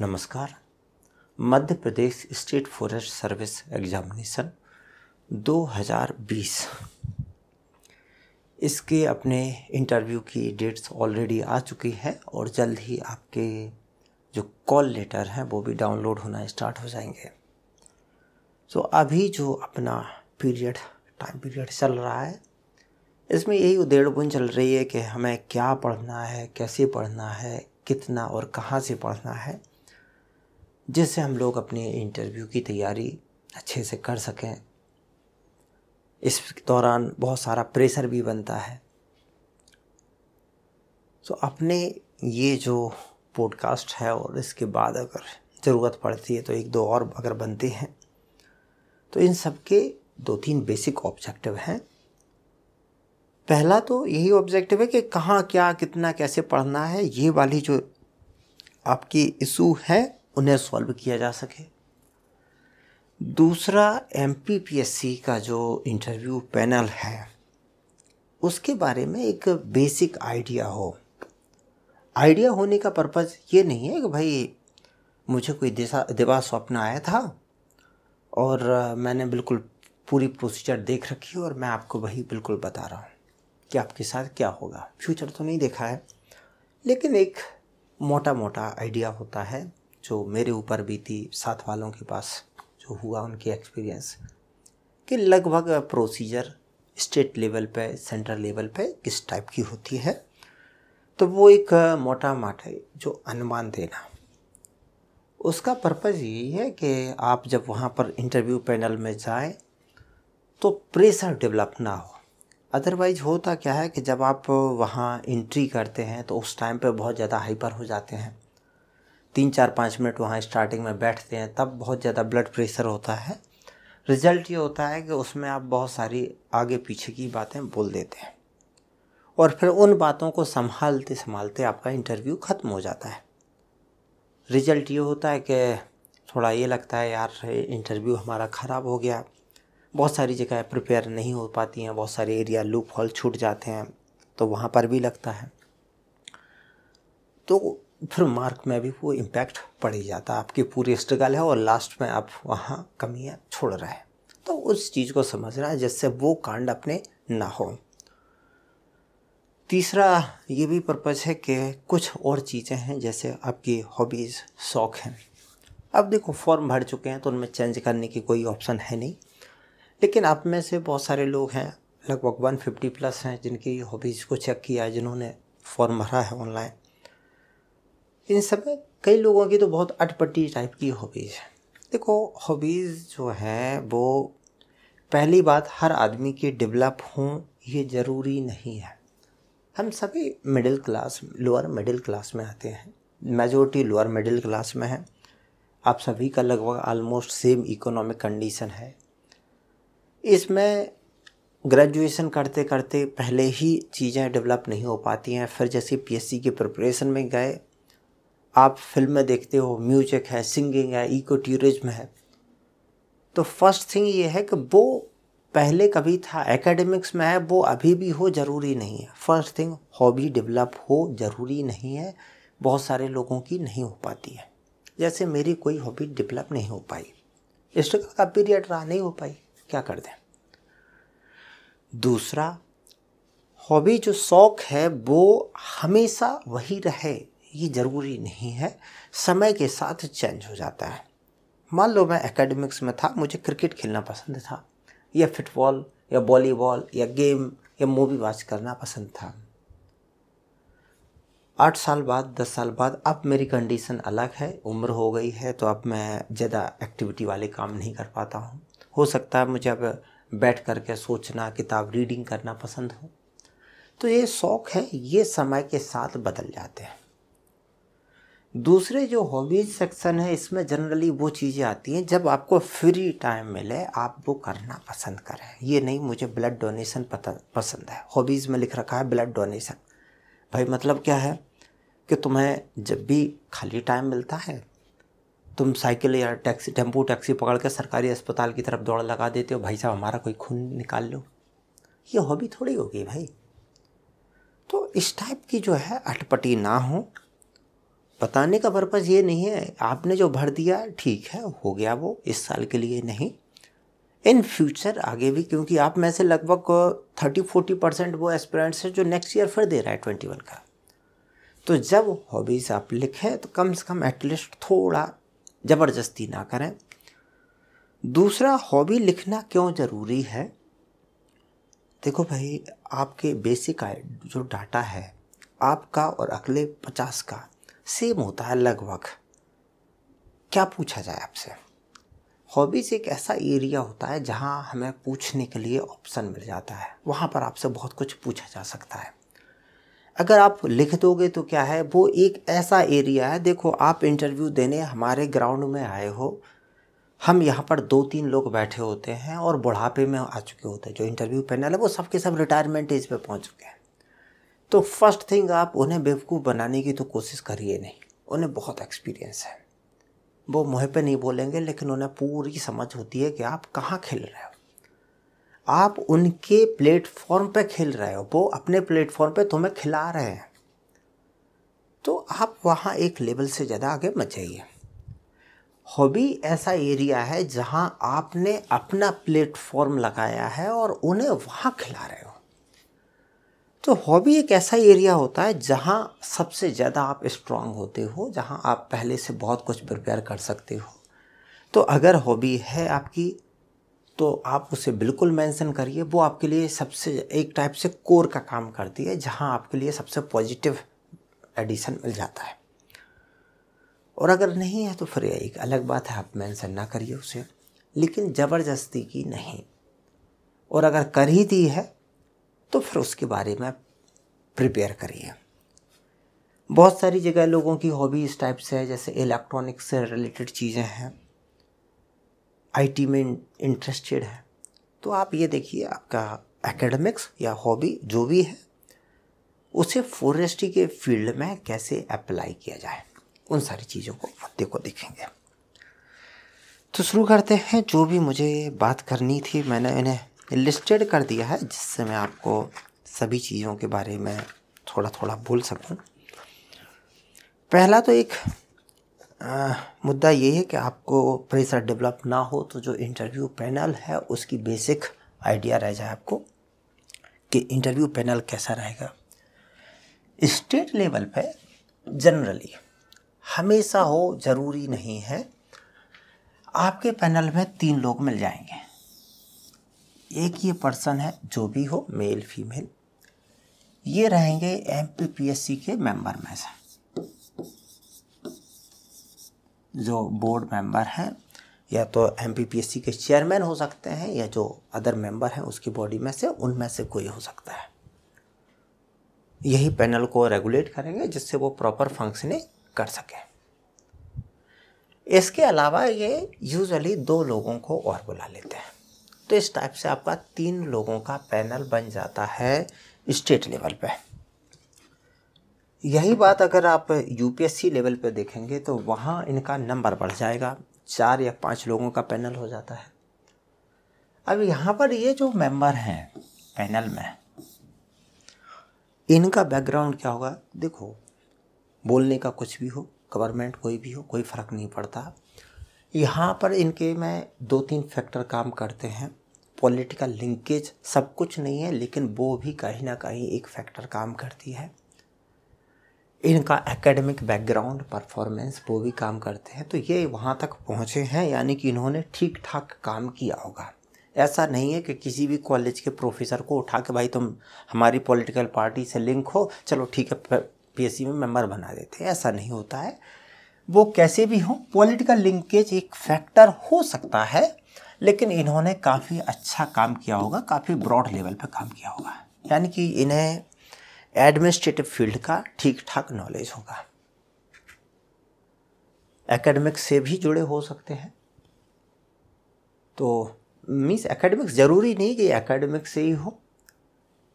नमस्कार। Madhya Pradesh state forest service examination 2020 इसके अपने इंटरव्यू की डेट्स ऑलरेडी आ चुकी है और जल्द ही आपके जो कॉल लेटर हैं वो भी डाउनलोड होना स्टार्ट हो जाएँगे। तो अभी जो अपना पीरियड, टाइम पीरियड चल रहा है, इसमें यही उदेड़ बुन चल रही है कि हमें क्या पढ़ना है, कैसे पढ़ना है, कितना और कहाँ से पढ़ना है। जिससे हम लोग अपने इंटरव्यू की तैयारी अच्छे से कर सकें। इस दौरान बहुत सारा प्रेशर भी बनता है। तो अपने ये जो पॉडकास्ट है और इसके बाद अगर ज़रूरत पड़ती है तो एक दो और अगर बनते हैं तो इन सब के दो तीन बेसिक ऑब्जेक्टिव हैं। पहला तो यही ऑब्जेक्टिव है कि कहाँ क्या, कितना, कैसे पढ़ना है, ये वाली जो आपकी इशू है उन्हें सॉल्व किया जा सके। दूसरा एमपीपीएससी का जो इंटरव्यू पैनल है, उसके बारे में एक बेसिक आइडिया हो। आइडिया होने का पर्पज़ ये नहीं है कि भाई मुझे कोई दिशा, दिवा स्वप्न आया था और मैंने बिल्कुल पूरी प्रोसीजर देख रखी और मैं आपको वही बिल्कुल बता रहा हूँ कि आपके साथ क्या होगा। फ्यूचर तो नहीं देखा है, लेकिन एक मोटा मोटा आइडिया होता है। जो मेरे ऊपर भी थी साथ वालों के पास जो हुआ उनके एक्सपीरियंस कि लगभग प्रोसीजर स्टेट लेवल पे सेंट्रल लेवल पे किस टाइप की होती है तो वो एक मोटा माटा जो अनुमान देना। उसका पर्पज़ यही है कि आप जब वहाँ पर इंटरव्यू पैनल में जाएँ तो प्रेशर डेवलप ना हो। अदरवाइज़ होता क्या है कि जब आप वहाँ एंट्री करते हैं तो उस टाइम पे बहुत ज़्यादा हाइपर हो जाते हैं। तीन चार पाँच मिनट वहाँ स्टार्टिंग में बैठते हैं, तब बहुत ज़्यादा ब्लड प्रेशर होता है। रिज़ल्ट ये होता है कि उसमें आप बहुत सारी आगे पीछे की बातें बोल देते हैं। और फिर उन बातों को संभालते संभालते आपका इंटरव्यू ख़त्म हो जाता है। रिज़ल्ट ये होता है कि थोड़ा ये लगता है, यार इंटरव्यू हमारा ख़राब हो गया। बहुत सारी जगह प्रिपेयर नहीं हो पाती हैं, बहुत सारे एरिया लूप हॉल छूट जाते हैं। तो वहाँ पर भी लगता है। तो फिर मार्क में भी वो इम्पैक्ट पड़ ही जाता है। आपकी पूरी स्ट्रगल है और लास्ट में आप वहाँ कमियाँ छोड़ रहे हैं। तो उस चीज़ को समझना है जिससे वो कांड अपने ना हो। तीसरा ये भी पर्पज़ है कि कुछ और चीज़ें हैं जैसे आपकी हॉबीज़ शौक़ हैं। अब देखो फॉर्म भर चुके हैं तो उनमें चेंज करने की कोई ऑप्शन है नहीं। लेकिन आप में से बहुत सारे लोग हैं, लगभग 150 प्लस हैं, जिनकी हॉबीज़ को चेक किया है जिन्होंने फॉर्म भरा है ऑनलाइन इन सब में कई लोगों की तो बहुत अटपटी टाइप की हॉबीज़ है। देखो हॉबीज़ जो है, वो पहली बात हर आदमी की डेवलप हों, ये ज़रूरी नहीं है। हम सभी middle class lower middle class में आते हैं। मेजोरिटी लोअर मिडिल क्लास में है। आप सभी का लगभग आलमोस्ट सेम इकोनॉमिक कंडीशन है। इसमें ग्रेजुएशन करते करते पहले ही चीज़ें डेवलप नहीं हो पाती हैं। फिर जैसे पीएससी की प्रिपरेशन में गए आप फ़िल्में देखते हो, म्यूज़िक है, सिंगिंग है इको टूरिज़्म है। तो फ़र्स्ट थिंग ये है कि वो पहले कभी था एकेडमिक्स में है, वो अभी भी हो, ज़रूरी नहीं है। फ़र्स्ट थिंग हॉबी डेवलप हो, ज़रूरी नहीं है, बहुत सारे लोगों की नहीं हो पाती है। जैसे मेरी कोई हॉबी डेवलप नहीं हो पाई। स्ट्रगल का पीरियड रहा, नहीं हो पाई, क्या कर दें? दूसरा हॉबी जो शौक़ है, वो हमेशा वही रहे ये ज़रूरी नहीं है। समय के साथ चेंज हो जाता है। मान लो मैं एकेडमिक्स में था, मुझे क्रिकेट खेलना पसंद था, या फुटबॉल या वॉलीबॉल या गेम या मूवी वॉच करना पसंद था। आठ साल बाद, दस साल बाद अब मेरी कंडीशन अलग है, उम्र हो गई है तो अब मैं ज़्यादा एक्टिविटी वाले काम नहीं कर पाता हूँ। हो सकता है मुझे अब बैठ कर के सोचना, किताब रीडिंग करना पसंद हो। तो ये शौक़ है, ये समय के साथ बदल जाते हैं। दूसरे जो हॉबीज सेक्शन है, इसमें जनरली वो चीज़ें आती हैं, जब आपको फ्री टाइम मिले, आप वो करना पसंद करें। ये नहीं, मुझे ब्लड डोनेशन पसंद है। हॉबीज़ में लिख रखा है ब्लड डोनेशन भाई मतलब क्या है कि तुम्हें जब भी खाली टाइम मिलता है, तुम साइकिल या टैक्सी टेंपू टैक्सी पकड़ के सरकारी अस्पताल की तरफ़ दौड़ लगा देते हो, भाई साहब, हमारा कोई खून निकाल लो। ये हॉबी थोड़ी होगी भाई। तो इस टाइप की जो है, अटपटी ना हो बताने का पर्पज़ ये नहीं है। आपने जो भर दिया, ठीक है, हो गया वो, इस साल के लिए नहीं। इन फ्यूचर आगे भी, क्योंकि आप में से लगभग थर्टी, फोर्टी परसेंट वो एस्पिरेंट्स हैं जो नेक्स्ट ईयर फिर दे रहा है ट्वेंटी वन का। तो जब हॉबीज़ आप लिखें तो कम से कम एटलीस्ट थोड़ा ज़बरदस्ती ना करें। दूसरा हॉबी लिखना क्यों ज़रूरी है? देखो भाई, आपके बेसिक जो डाटा है, आपका और अगले पचास का सेम होता है लगभग। क्या पूछा जाए आपसे? हॉबीज़ एक ऐसा एरिया होता है जहाँ हमें पूछने के लिए ऑप्शन मिल जाता है। वहाँ पर आपसे बहुत कुछ पूछा जा सकता है। अगर आप लिख दोगे तो क्या है, वो एक ऐसा एरिया है, देखो आप इंटरव्यू देने हमारे ग्राउंड में आए हो। हम यहाँ पर दो तीन लोग बैठे होते हैं और बुढ़ापे में आ चुके होते हैं, जो इंटरव्यू पैनल है, वो सबके सब रिटायरमेंट एज पे पहुँच चुके हैं। तो फ़र्स्ट थिंग आप उन्हें बेवकूफ़ बनाने की तो कोशिश करिए नहीं। उन्हें बहुत एक्सपीरियंस है। वो मुँह पे नहीं बोलेंगे, लेकिन उन्हें पूरी समझ होती है कि आप कहाँ खेल रहे हो। आप उनके प्लेटफॉर्म पे खेल रहे हो, वो अपने प्लेटफॉर्म पे तुम्हें खिला रहे हैं। तो आप वहाँ एक लेवल से ज़्यादा आगे मत जाइए। हॉबी ऐसा एरिया है जहाँ आपने अपना प्लेटफॉर्म लगाया है और उन्हें वहाँ खिला रहे हो। तो हॉबी एक ऐसा एरिया होता है जहाँ सबसे ज़्यादा आप स्ट्रांग होते हो, जहाँ आप पहले से बहुत कुछ प्रिपेयर कर सकते हो। तो अगर हॉबी है आपकी तो आप उसे बिल्कुल मेंशन करिए। वो आपके लिए सबसे, एक टाइप से कोर का काम करती है, जहाँ आपके लिए सबसे पॉजिटिव एडिशन मिल जाता है। और अगर नहीं है तो फिर एक अलग बात है, आप मेंशन ना करिए उसे। लेकिन ज़बरदस्ती की नहीं। और अगर कर ही दी है तो फिर उसके बारे में प्रिपेयर करिए। बहुत सारी जगह लोगों की हॉबी इस टाइप से है, जैसे इलेक्ट्रॉनिक्स से रिलेटेड चीज़ें हैं। आईटी में इंटरेस्टेड है। तो आप ये देखिए, आपका एकेडमिक्स या हॉबी जो भी है, उसे फॉरेस्ट्री के फ़ील्ड में कैसे अप्लाई किया जाए, उन सारी चीज़ों को को देखेंगे। तो शुरू करते हैं, जो भी मुझे बात करनी थी, मैंने इन्हें लिस्टेड कर दिया है जिससे मैं आपको सभी चीज़ों के बारे में थोड़ा थोड़ा बोल सकूँ। पहला तो एक आ, मुद्दा ये है कि आपको प्रेशर डेवलप ना हो तो जो इंटरव्यू पैनल है उसकी बेसिक आइडिया रह जाए आपको कि इंटरव्यू पैनल कैसा रहेगा। स्टेट लेवल पे जनरली हमेशा हो ज़रूरी नहीं है आपके पैनल में तीन लोग मिल जाएँगे। एक ये पर्सन है, जो भी हो मेल फीमेल ये रहेंगे एमपीपीएससी के मेंबर में से। जो बोर्ड मेंबर हैं, या तो एमपीपीएससी के चेयरमैन हो सकते हैं, या जो अदर मेंबर हैं, उसकी बॉडी में से, उनमें से कोई हो सकता है। यही पैनल को रेगुलेट करेंगे, जिससे वो प्रॉपर फंक्शनिंग कर सके। इसके अलावा ये यूजुअली दो लोगों को और बुला लेते हैं। तो इस टाइप से आपका तीन लोगों का पैनल बन जाता है स्टेट लेवल पे। यही बात अगर आप यूपीएससी लेवल पे देखेंगे तो वहाँ इनका नंबर बढ़ जाएगा। चार या पाँच लोगों का पैनल हो जाता है। अब यहाँ पर ये जो मेंबर हैं पैनल में, इनका बैकग्राउंड क्या होगा? देखो, बोलने का कुछ भी हो गवर्नमेंट कोई भी हो, कोई फ़र्क नहीं पड़ता। यहाँ पर इनके में दो तीन फैक्टर काम करते हैं। पॉलिटिकल लिंकेज सब कुछ नहीं है, लेकिन वो भी कहीं ना कहीं एक फैक्टर काम करती है। इनका एकेडमिक बैकग्राउंड परफॉर्मेंस वो भी काम करते हैं। तो ये वहाँ तक पहुँचे हैं, यानी कि इन्होंने ठीक ठाक काम किया होगा। ऐसा नहीं है कि किसी भी कॉलेज के प्रोफेसर को उठा के, भाई, तुम हमारी पॉलिटिकल पार्टी से लिंक हो, चलो ठीक है पीएससी में मेंबर बना देते हैं। ऐसा नहीं होता है। वो कैसे भी हो पॉलिटिकल लिंकेज एक फैक्टर हो सकता है लेकिन इन्होंने काफ़ी अच्छा काम किया होगा, काफ़ी ब्रॉड लेवल पर काम किया होगा। यानी कि इन्हें एडमिनिस्ट्रेटिव फ़ील्ड का ठीक ठाक नॉलेज होगा। एकेडमिक्स से भी जुड़े हो सकते हैं। तो मीन्स एकेडमिक्स ज़रूरी नहीं कि एकेडमिक्स से ही हो।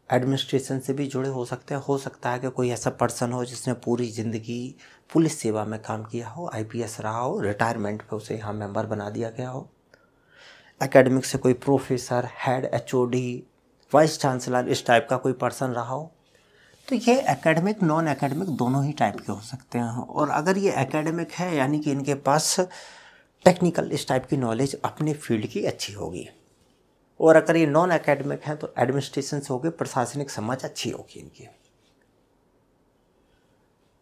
एडमिनिस्ट्रेशन से भी जुड़े हो सकते हैं। हो सकता है कि कोई ऐसा पर्सन हो जिसने पूरी ज़िंदगी पुलिस सेवा में काम किया हो आईपीएस रहा हो रिटायरमेंट पे उसे यहाँ मेंबर बना दिया गया हो। एकेडमिक से कोई professor head HOD vice chancellor इस टाइप का कोई पर्सन रहा हो तो ये एकेडमिक नॉन एकेडमिक दोनों ही टाइप के हो सकते हैं। और अगर ये एकेडमिक है, यानी कि इनके पास टेक्निकल इस टाइप की नॉलेज अपने फ़ील्ड की अच्छी होगी। और अगर ये नॉन एकेडमिक है तो एडमिनिस्ट्रेशन से होगी प्रशासनिक समझ अच्छी होगी इनकी।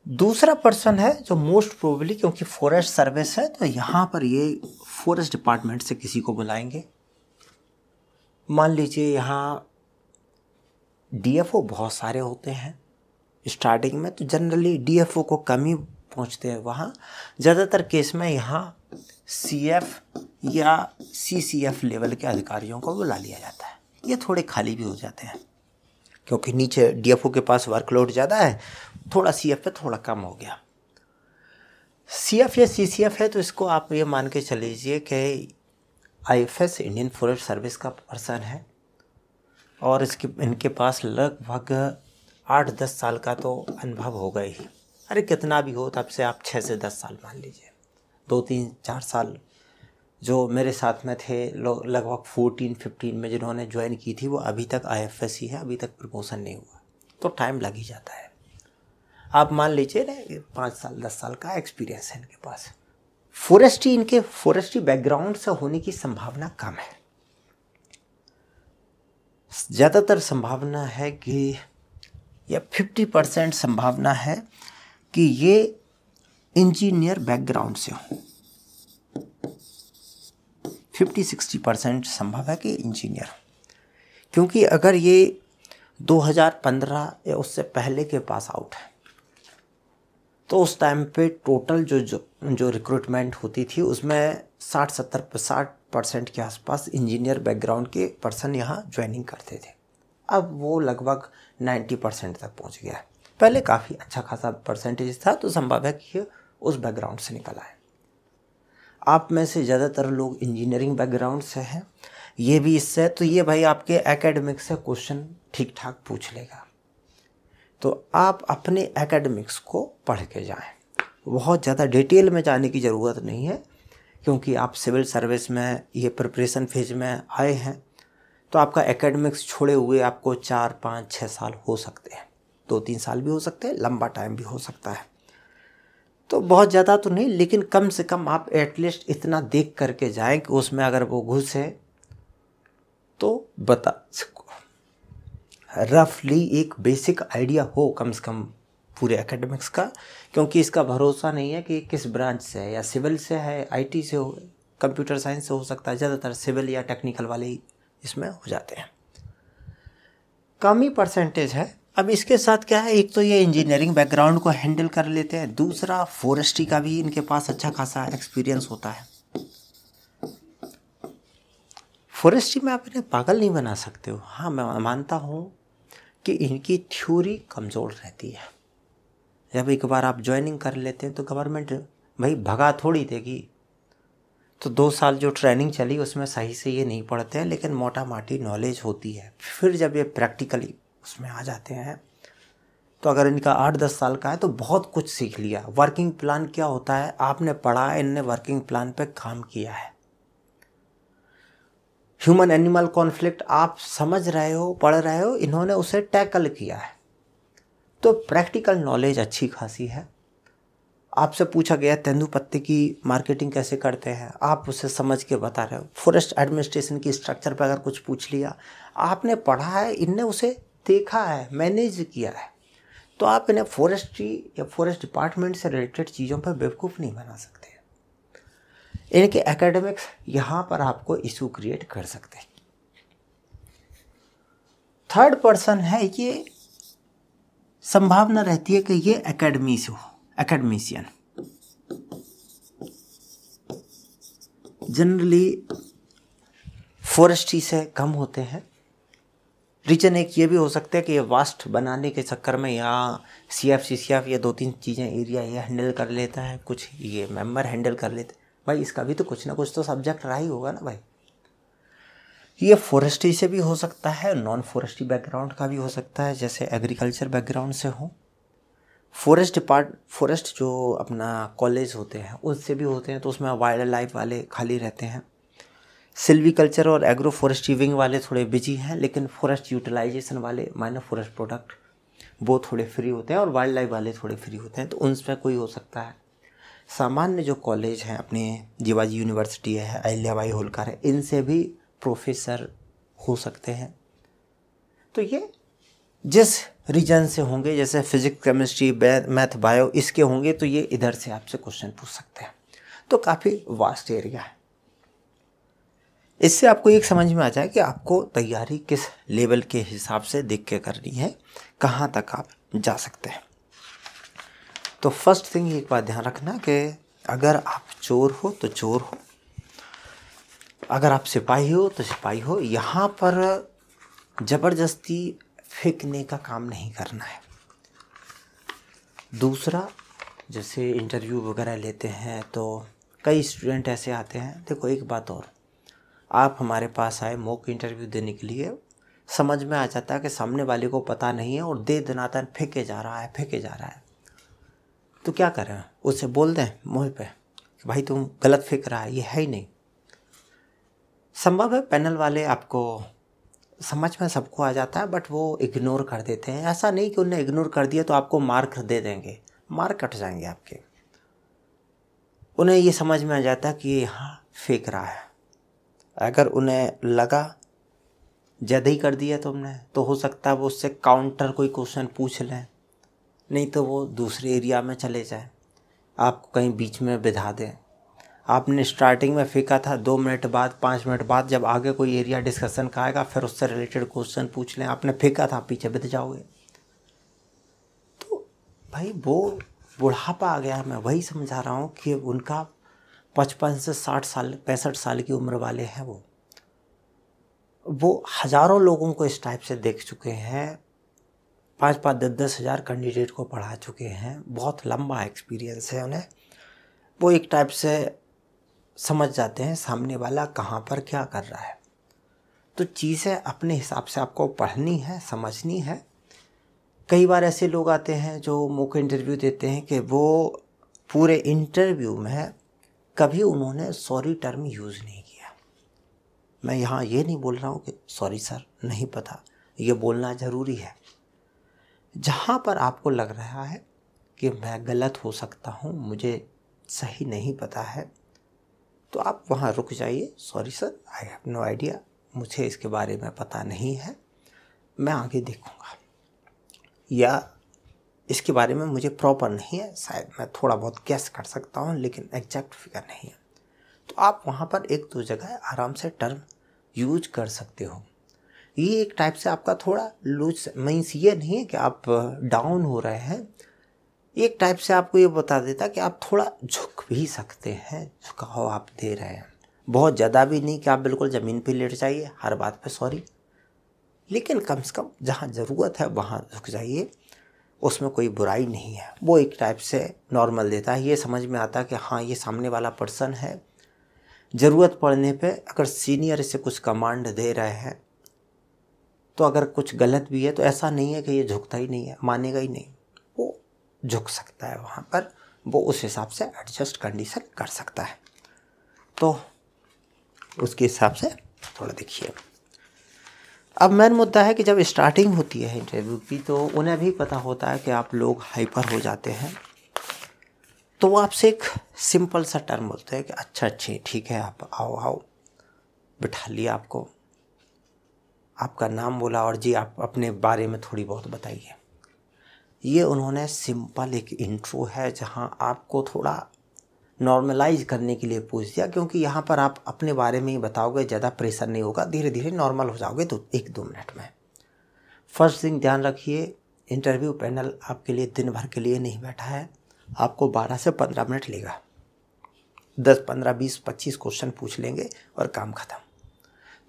दूसरा पर्सन है जो मोस्ट प्रोबेबली क्योंकि फॉरेस्ट सर्विस है तो यहाँ पर ये फॉरेस्ट डिपार्टमेंट से किसी को बुलाएँगे। मान लीजिए यहाँ डीएफओ बहुत सारे होते हैं। स्टार्टिंग में तो जनरली डीएफओ को कम पहुँचते हैं वहाँ। ज़्यादातर केस में यहाँ सीएफ या सीसीएफ लेवल के अधिकारियों को बुला लिया जाता है। ये थोड़े खाली भी हो जाते हैं, क्योंकि नीचे डीएफओ के पास वर्कलोड ज़्यादा है थोड़ा सी एफ़ पे थोड़ा कम हो गया। सी एफ़ या सी सी एफ़ है तो इसको आप ये मान के चलीजिए कि I F S Indian forest service का पर्सन है। और इसके, इनके पास लगभग आठ दस साल का तो अनुभव हो गए ही। अरे, कितना भी हो, तब से आप छः से दस साल मान लीजिए। दो तीन चार साल जो मेरे साथ में थे लोग लगभग फोर्टीन फिफ्टीन में जिन्होंने ज्वाइन की थी, वो अभी तक आई एफ़ एस ही है, अभी तक प्रमोशन नहीं हुआ। तो टाइम लग ही जाता है। आप मान लीजिए ना पाँच साल, दस साल का एक्सपीरियंस है इनके पास। फॉरेस्ट्री इनके फॉरेस्ट्री बैकग्राउंड से होने की संभावना कम है। ज़्यादातर संभावना है कि, या फिफ्टी परसेंट संभावना है कि ये इंजीनियर बैकग्राउंड से हो। फिफ्टी सिक्सटी परसेंट संभव है कि इंजीनियर क्योंकि अगर ये 2015 या उससे पहले के पास आउट है तो उस टाइम पे टोटल जो जो जो रिक्रूटमेंट होती थी, उसमें साठ, सत्तर, साठ परसेंट के आसपास इंजीनियर बैकग्राउंड के पर्सन यहाँ ज्वाइनिंग करते थे। अब वो लगभग नाइन्टी परसेंट तक पहुँच गया है। पहले काफ़ी अच्छा खासा परसेंटेज था तो संभव है कि उस बैकग्राउंड से निकल आए। आप में से ज़्यादातर लोग इंजीनियरिंग बैकग्राउंड से हैं। ये भी इससे तो ये भाई आपके एकेडमिक से क्वेश्चन ठीक ठाक पूछ लेगा। तो आप अपने एकेडमिक्स को पढ़ के जाएँ। बहुत ज़्यादा डिटेल में जाने की ज़रूरत नहीं है, क्योंकि आप सिविल सर्विस में, ये प्रिपरेशन फ़ेज़ में आए हैं। तो आपका एकेडमिक्स छोड़े हुए आपको चार, पाँच छः साल हो सकते हैं। दो, तीन साल भी हो सकते हैं, लंबा टाइम भी हो सकता है। तो बहुत ज़्यादा तो नहीं, लेकिन कम से कम आप एटलीस्ट इतना देख करके जाएँ कि उसमें अगर वो घुस है तो बता रफली एक बेसिक आइडिया हो कम से कम पूरे एकेडमिक्स का, क्योंकि इसका भरोसा नहीं है कि किस ब्रांच से है, या सिविल से है आईटी से हो कंप्यूटर साइंस से हो सकता है, ज़्यादातर सिविल या टेक्निकल वाले इसमें हो जाते हैं। कम ही परसेंटेज है। अब इसके साथ क्या है? एक तो ये इंजीनियरिंग बैकग्राउंड को हैंडल कर लेते हैं। दूसरा फॉरेस्ट्री का भी इनके पास अच्छा खासा एक्सपीरियंस होता है। फॉरेस्ट्री में आप इन्हें पागल नहीं बना सकते हो। हाँ मैं मानता हूँ कि इनकी थ्योरी कमज़ोर रहती है। जब एक बार आप ज्वाइनिंग कर लेते हैं तो गवर्नमेंट भाई भगा थोड़ी देगी। तो दो साल जो ट्रेनिंग चली, उसमें सही से ये नहीं पढ़ते हैं, लेकिन मोटा माटी नॉलेज होती है। फिर जब ये प्रैक्टिकली उसमें आ जाते हैं तो अगर इनका आठ दस साल का है तो बहुत कुछ सीख लिया। वर्किंग प्लान क्या होता है? आपने पढ़ा, इनने वर्किंग प्लान पे काम किया है। ह्यूमन एनिमल कॉन्फ्लिक्ट आप समझ रहे हो, पढ़ रहे हो, इन्होंने उसे टैकल किया है। तो प्रैक्टिकल नॉलेज अच्छी खासी है। आपसे पूछा गया तेंदुपत्ते की मार्केटिंग कैसे करते हैं, आप उसे समझ के बता रहे हो। फॉरेस्ट एडमिनिस्ट्रेशन की स्ट्रक्चर पर अगर कुछ पूछ लिया, आपने पढ़ा है, इनने उसे देखा है मैनेज किया है। तो आप इन्हें फॉरेस्ट्री या फॉरेस्ट डिपार्टमेंट से रिलेटेड चीज़ों पर बेवकूफ़ नहीं बना सकते। इनके एकेडमिक्स यहाँ पर आपको इशू क्रिएट कर सकते हैं। थर्ड पर्सन है, ये संभावना रहती है कि ये एकेडमी से हो एकेडमिशियन जनरली फॉरेस्ट्री से कम होते हैं। रीजन एक ये भी हो सकता है कि ये वास्ट बनाने के चक्कर में यहाँ सी एफ़ सी सी एफ़ ये दो तीन चीज़ें एरिया ये हैंडल कर लेता है, कुछ ये मेंबर हैंडल कर लेते भाई, इसका भी तो कुछ ना कुछ तो सब्जेक्ट रहा ही होगा ना भाई। ये फॉरेस्ट्री से भी हो सकता है नॉन फॉरेस्ट्री बैकग्राउंड का भी हो सकता है, जैसे एग्रीकल्चर बैकग्राउंड से हो। फॉरेस्ट डिपार्ट फॉरेस्ट जो अपना कॉलेज होते हैं, उससे भी होते हैं तो उसमें वाइल्ड लाइफ वाले खाली रहते हैं। सिल्वी कल्चर और एग्रो फॉरेस्ट्री विंग वाले थोड़े बिज़ी हैं, लेकिन फॉरेस्ट यूटिलाइजेशन वाले माइनर फॉरेस्ट प्रोडक्ट वो थोड़े फ्री होते हैं और वाइल्ड लाइफ वाले थोड़े फ्री होते हैं तो उन पर कोई हो सकता है। सामान्य जो कॉलेज हैं, अपने जीवाजी यूनिवर्सिटी है, अहिल्याबाई होलकर है, इनसे भी प्रोफेसर हो सकते हैं। तो ये जिस रीजन से होंगे, जैसे फिजिक्स केमिस्ट्री मैथ बायो इसके होंगे तो ये इधर से आपसे क्वेश्चन पूछ सकते हैं। तो काफ़ी वास्ट एरिया है। इससे आपको एक समझ में आ जाए कि आपको तैयारी किस लेवल के हिसाब से देख के करनी है, कहाँ तक आप जा सकते हैं। तो फ़र्स्ट थिंग एक बात ध्यान रखना कि अगर आप चोर हो तो चोर हो। अगर आप सिपाही हो तो सिपाही हो। यहाँ पर ज़बरदस्ती फेंकने का काम नहीं करना है। दूसरा, जैसे इंटरव्यू वगैरह लेते हैं तो कई स्टूडेंट ऐसे आते हैं। देखो, एक बात और। आप हमारे पास आए मॉक इंटरव्यू देने के लिए। समझ में आ जाता है कि सामने वाले को पता नहीं है और दे दनातन फेंके जा रहा है, फेंके जा रहा है। तो क्या करें? उसे बोल दें मुँह पे, कि भाई तुम गलत फेंक रहा है, ये है ही नहीं। संभव है पैनल वाले आपको समझ में सबको आ जाता है बट वो इग्नोर कर देते हैं। ऐसा नहीं कि उन्हें इग्नोर कर दिया तो आपको मार्क दे देंगे। मार्क कट जाएँगे आपके। उन्हें ये समझ में आ जाता है कि ये यहाँ फेंक रहा है। अगर उन्हें लगा ज़्यादा ही कर दिया तुमने तो हो सकता है वो उससे काउंटर कोई क्वेश्चन पूछ लें। नहीं तो वो दूसरे एरिया में चले जाए। आपको कहीं बीच में बिधा दें। आपने स्टार्टिंग में फेंका था, दो मिनट बाद, पाँच मिनट बाद जब आगे कोई एरिया डिस्कशन का आएगा, फिर उससे रिलेटेड क्वेश्चन पूछ लें। आपने फेंका था, पीछे बिध जाओगे। तो भाई वो बुढ़ापा आ गया मैं वही समझा रहा हूँ कि उनका पचपन से साठ साल, पैंसठ साल की उम्र वाले हैं वो। वो हज़ारों लोगों को इस टाइप से देख चुके हैं। पाँच पाँच दस दस हज़ार कैंडिडेट को पढ़ा चुके हैं। बहुत लंबा एक्सपीरियंस है उन्हें। वो एक टाइप से समझ जाते हैं सामने वाला कहाँ पर क्या कर रहा है। तो चीज़ें अपने हिसाब से आपको पढ़नी है, समझनी है। कई बार ऐसे लोग आते हैं जो मौके इंटरव्यू देते हैं कि वो पूरे इंटरव्यू में कभी उन्होंने सॉरी टर्म यूज़ नहीं किया। मैं यहाँ ये नहीं बोल रहा हूँ कि सॉरी सर नहीं पता। ये बोलना ज़रूरी है। जहाँ पर आपको लग रहा है कि मैं गलत हो सकता हूँ, मुझे सही नहीं पता है तो आप वहाँ रुक जाइए। Sorry sir I have no idea मुझे इसके बारे में पता नहीं है। मैं आगे देखूँगा। या इसके बारे में मुझे प्रॉपर नहीं है। शायद मैं थोड़ा बहुत गैस कर सकता हूँ, लेकिन एग्जैक्ट फिगर नहीं है। तो आप वहाँ पर एक दो जगह आराम से टर्म यूज़ कर सकते हो। ये एक टाइप से आपका थोड़ा लूज मीन्स ये नहीं है कि आप डाउन हो रहे हैं। एक टाइप से आपको ये बता देता कि आप थोड़ा झुक भी सकते हैं, झुकाव आप दे रहे हैं। बहुत ज़्यादा भी नहीं कि आप बिल्कुल ज़मीन पे लेट जाइए, हर बात पे सॉरी लेकिन कम से कम जहाँ ज़रूरत है, वहाँ झुक जाइए। उसमें कोई बुराई नहीं है। वो एक टाइप से नॉर्मल देता है। ये समझ में आता है कि हाँ ये सामने वाला पर्सन है। ज़रूरत पड़ने पे अगर सीनियर इसे कुछ कमांड दे रहे हैं तो अगर कुछ गलत भी है तो ऐसा नहीं है कि ये झुकता ही नहीं है, मानेगा ही नहीं। वो झुक सकता है वहाँ पर, वो उस हिसाब से एडजस्ट कंडीशन कर सकता है। तो उसके हिसाब से थोड़ा देखिए। अब मेन मुद्दा है कि जब स्टार्टिंग होती है इंटरव्यू की तो उन्हें भी पता होता है कि आप लोग हाइपर हो जाते हैं। तो वो आपसे एक सिंपल सा टर्म बोलते हैं कि अच्छा अच्छी, ठीक है, आप आओ आओ, बिठा लिया आपको। आपका नाम बोला और जी आप अपने बारे में थोड़ी बहुत बताइए। ये उन्होंने सिंपल एक इंट्रो है जहाँ आपको थोड़ा नॉर्मलाइज करने के लिए पूछ दिया, क्योंकि यहाँ पर आप अपने बारे में ही बताओगे, ज़्यादा प्रेशर नहीं होगा धीरे धीरे नॉर्मल हो जाओगे तो एक दो मिनट में। फ़र्स्ट थिंग ध्यान रखिए इंटरव्यू पैनल आपके लिए दिन भर के लिए नहीं बैठा है, आपको 12 से 15 मिनट लेगा। 10 15 20 25 क्वेश्चन पूछ लेंगे और काम ख़त्म।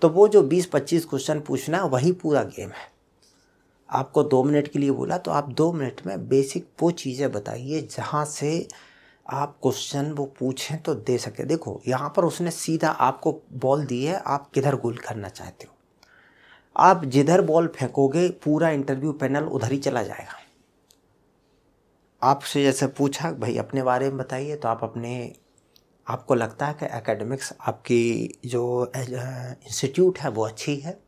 तो वो जो 20 25 क्वेश्चन पूछना वही पूरा गेम है। आपको दो मिनट के लिए बोला तो आप दो मिनट में बेसिक वो चीज़ें बताइए, जहाँ से आप क्वेश्चन वो पूछें तो दे सके। देखो, यहाँ पर उसने सीधा आपको बॉल दी है, आप किधर गोल करना चाहते हो। आप जिधर बॉल फेंकोगे, पूरा इंटरव्यू पैनल उधर ही चला जाएगा। आपसे जैसे पूछा, भाई, अपने बारे में बताइए। तो आप अपने आपको लगता है कि एकेडमिक्स आपकी जो इंस्टीट्यूट है वो अच्छी है?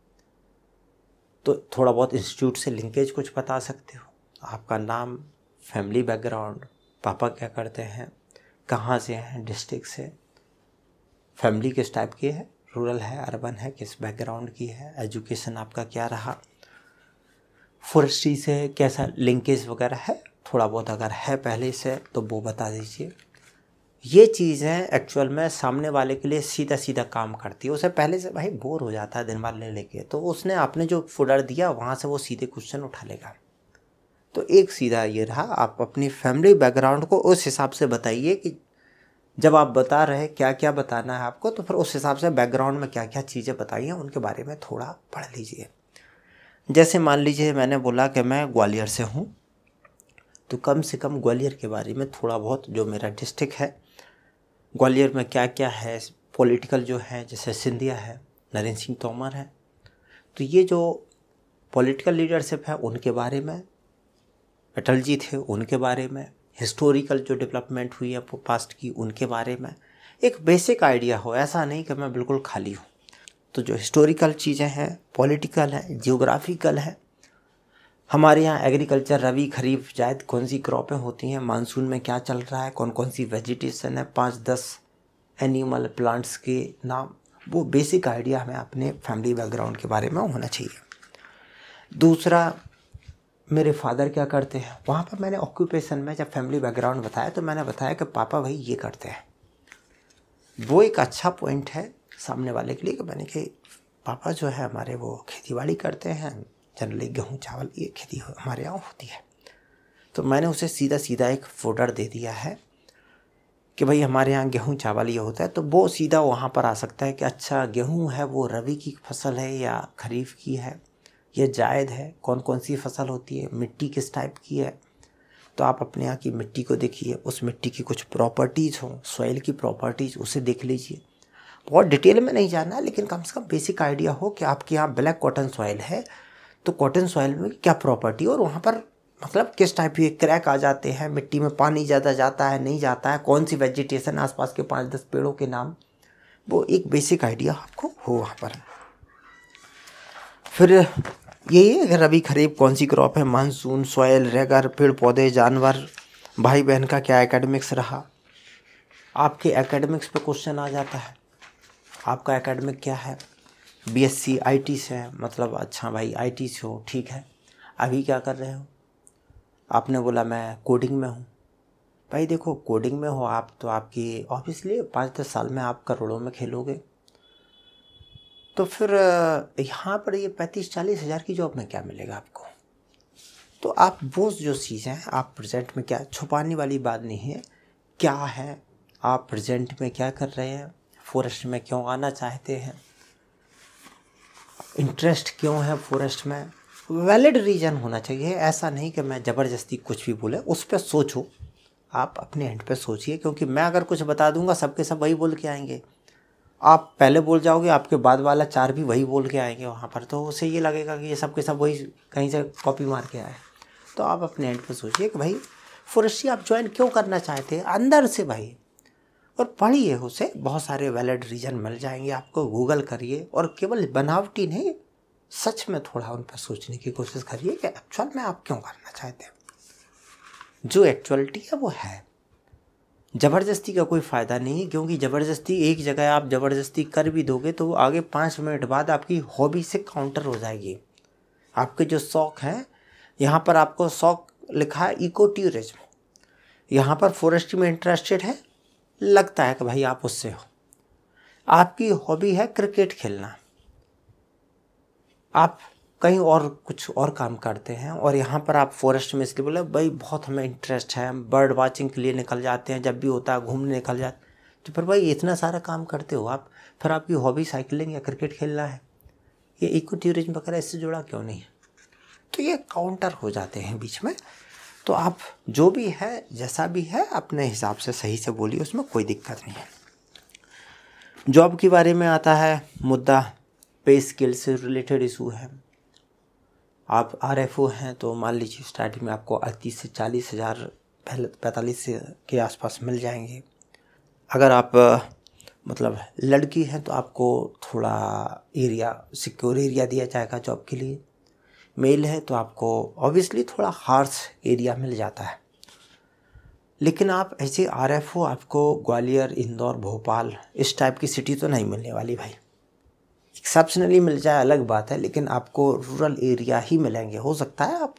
तो थोड़ा बहुत इंस्टीट्यूट से लिंकेज कुछ बता सकते हो? आपका नाम फैमिली बैकग्राउंड पापा क्या करते हैं? कहाँ से हैं? डिस्ट्रिक्ट से? फैमिली किस टाइप की है? रूरल है अर्बन है? किस बैकग्राउंड की है? एजुकेशन आपका क्या रहा? फॉरेस्ट्री से कैसा लिंकेज वगैरह है? थोड़ा बहुत अगर है पहले से तो वो बता दीजिए। ये चीज़ें एक्चुअल में सामने वाले के लिए सीधा सीधा काम करती है। उसे पहले से भाई बोर हो जाता है दिन भर ले लेके। तो उसने आपने जो फुडर दिया, वहाँ से वो सीधे क्वेश्चन उठा लेगा। तो एक सीधा ये रहा, आप अपनी फैमिली बैकग्राउंड को उस हिसाब से बताइए कि जब आप बता रहे क्या क्या बताना है आपको तो फिर उस हिसाब से बैकग्राउंड में क्या क्या चीज़ें बताई हैं, उनके बारे में थोड़ा पढ़ लीजिए। जैसे मान लीजिए मैंने बोला कि मैं ग्वालियर से हूँ तो कम से कम ग्वालियर के बारे में थोड़ा बहुत जो मेरा डिस्ट्रिक्ट है ग्वालियर में क्या क्या है? पॉलिटिकल जो है, जैसे सिंधिया है, नरेंद्र सिंह तोमर है। तो ये जो पॉलिटिकल लीडरशिप है, उनके बारे में अटल जी थे, उनके बारे में हिस्टोरिकल जो डेवलपमेंट हुई है पास्ट की, उनके बारे में, एक बेसिक आइडिया हो। ऐसा नहीं कि मैं बिल्कुल खाली हूँ। तो जो हिस्टोरिकल चीज़ें हैं पॉलिटिकल है जियोग्राफिकल है हमारे यहाँ एग्रीकल्चर रवि खरीफ, जायद कौन सी क्रॉपें होती हैं? मानसून में क्या चल रहा है? कौन कौन सी वेजिटेशन है? पाँच दस एनिमल प्लांट्स के नाम? वो बेसिक आइडिया हमें अपने फैमिली बैकग्राउंड के बारे में होना चाहिए। दूसरा, मेरे फादर क्या करते हैं? वहाँ पर मैंने ऑक्यूपेशन में जब फैमिली बैकग्राउंड बताया तो मैंने बताया कि पापा भाई ये करते हैं। वो एक अच्छा पॉइंट है सामने वाले के लिए कि मैंने कि पापा जो है हमारे वो खेती बाड़ी करते हैं जनरली गेहूँ, चावल, ये खेती हमारे यहाँ होती है। तो मैंने उसे सीधा सीधा एक फोल्डर दे दिया है कि भाई हमारे यहाँ गेहूँ, चावल ये होता है तो वो सीधा वहाँ पर आ सकता है कि अच्छा गेहूँ है, वो रवि की फ़सल है या खरीफ की है, या जायद है कौन कौन सी फ़सल होती है, मिट्टी किस टाइप की है? तो आप अपने यहाँ की मिट्टी को देखिए, उस मिट्टी की कुछ प्रॉपर्टीज़ हों सॉइल की प्रॉपर्टीज़ उसे देख लीजिए। बहुत डिटेल में नहीं जाना है लेकिन कम से कम बेसिक आइडिया हो कि आपके यहाँ ब्लैक कॉटन सॉइल है तो कॉटन सॉइल में क्या प्रॉपर्टी और वहाँ पर मतलब किस टाइप के क्रैक आ जाते हैं? मिट्टी में पानी ज़्यादा जाता है, नहीं जाता है? कौन सी वेजिटेशन आसपास के पाँच दस पेड़ों के नाम? वो एक बेसिक आइडिया आपको हो वहाँ पर। फिर यही है रबी खरीफ कौन सी क्रॉप है? मानसून सॉयल रेगर पेड़ पौधे, जानवर भाई बहन का क्या एकेडमिक्स रहा? आपके एकेडमिक्स पे क्वेश्चन आ जाता है। आपका एकेडमिक क्या है? बीएससी आईटी से मतलब अच्छा भाई आईटी से हो, ठीक है। अभी क्या कर रहे हो? आपने बोला मैं कोडिंग में हूँ। भाई देखो कोडिंग में हो आप तो आपकी ऑब्वियसली पाँच दस साल में आप करोड़ों में खेलोगे। तो फिर यहाँ पर ये पैंतीस चालीस हज़ार की जॉब में क्या मिलेगा आपको? तो आप वो जो चीज़ें हैं, आप प्रेजेंट में क्या, छुपाने वाली बात नहीं है। क्या है? आप प्रेजेंट में क्या कर रहे हैं? फॉरेस्ट में क्यों आना चाहते हैं? इंटरेस्ट क्यों है फॉरेस्ट में? वैलिड रीज़न होना चाहिए। ऐसा नहीं कि मैं ज़बरदस्ती कुछ भी बोले, उस पर सोचो। आप अपने एंड पे सोचिए, क्योंकि मैं अगर कुछ बता दूँगा, सबके सब वही बोल के आएँगे। आप पहले बोल जाओगे, आपके बाद वाला चार भी वही बोल के आएँगे वहाँ पर। तो उसे ये लगेगा कि ये सब के सब वही कहीं से कॉपी मार के आए। तो आप अपने एंड पे सोचिए कि भाई फॉरेस्ट्री आप ज्वाइन क्यों करना चाहते? हैं अंदर से भाई। और पढ़िए उसे। बहुत सारे वैलिड रीजन मिल जाएँगे आपको। गूगल करिए और केवल बनावटी नहीं, सच में थोड़ा उन पर सोचने की कोशिश करिए कि एक्चुअल में आप क्यों करना चाहते हैं। जो एक्चुअलिटी है वो है। ज़बरदस्ती का कोई फ़ायदा नहीं है क्योंकि ज़बरदस्ती एक जगह आप ज़बरदस्ती कर भी दोगे तो वो आगे पाँच मिनट बाद आपकी हॉबी से काउंटर हो जाएगी। आपके जो शौक़ हैं, यहाँ पर आपको शौक़ लिखा है इको टूरिज़्म यहाँ पर फॉरेस्ट्री में इंटरेस्टेड है लगता है कि भाई आप उससे हो। आपकी हॉबी है क्रिकेट खेलना। आप कहीं और कुछ और काम करते हैं और यहाँ पर आप फॉरेस्ट में इसलिए बोले, भाई बहुत हमें इंटरेस्ट है, हम बर्ड वाचिंग के लिए निकल जाते हैं, जब भी होता है घूमने निकल जाते तो फिर भाई इतना सारा काम करते हो आप, फिर आपकी हॉबी साइकिलिंग या क्रिकेट खेलना है। ये इको टूरिज़्म वगैरह इससे जुड़ा क्यों नहीं है? तो ये काउंटर हो जाते हैं बीच में। तो आप जो भी है, जैसा भी है, अपने हिसाब से सही से बोलिए, उसमें कोई दिक्कत नहीं है। जॉब के बारे में आता है, मुद्दा पे स्किल से रिलेटेड इशू है। आप आर एफ़ ओ हैं तो मान लीजिए स्टार्टिंग में आपको अड़तीस से चालीस हज़ार, पहले पैंतालीस के आसपास मिल जाएँगे। अगर आप मतलब लड़की हैं तो आपको थोड़ा एरिया सिक्योर एरिया दिया जाएगा जॉब के लिए। मेल है तो आपको ऑब्वियसली थोड़ा हार्स एरिया मिल जाता है। लेकिन आप ऐसे आर एफ़ ओ आपको ग्वालियर, इंदौर, भोपाल, इस टाइप की सिटी तो नहीं मिलने वाली भाई। एक्सेप्शनली मिल जाए, अलग बात है, लेकिन आपको रूरल एरिया ही मिलेंगे। हो सकता है आप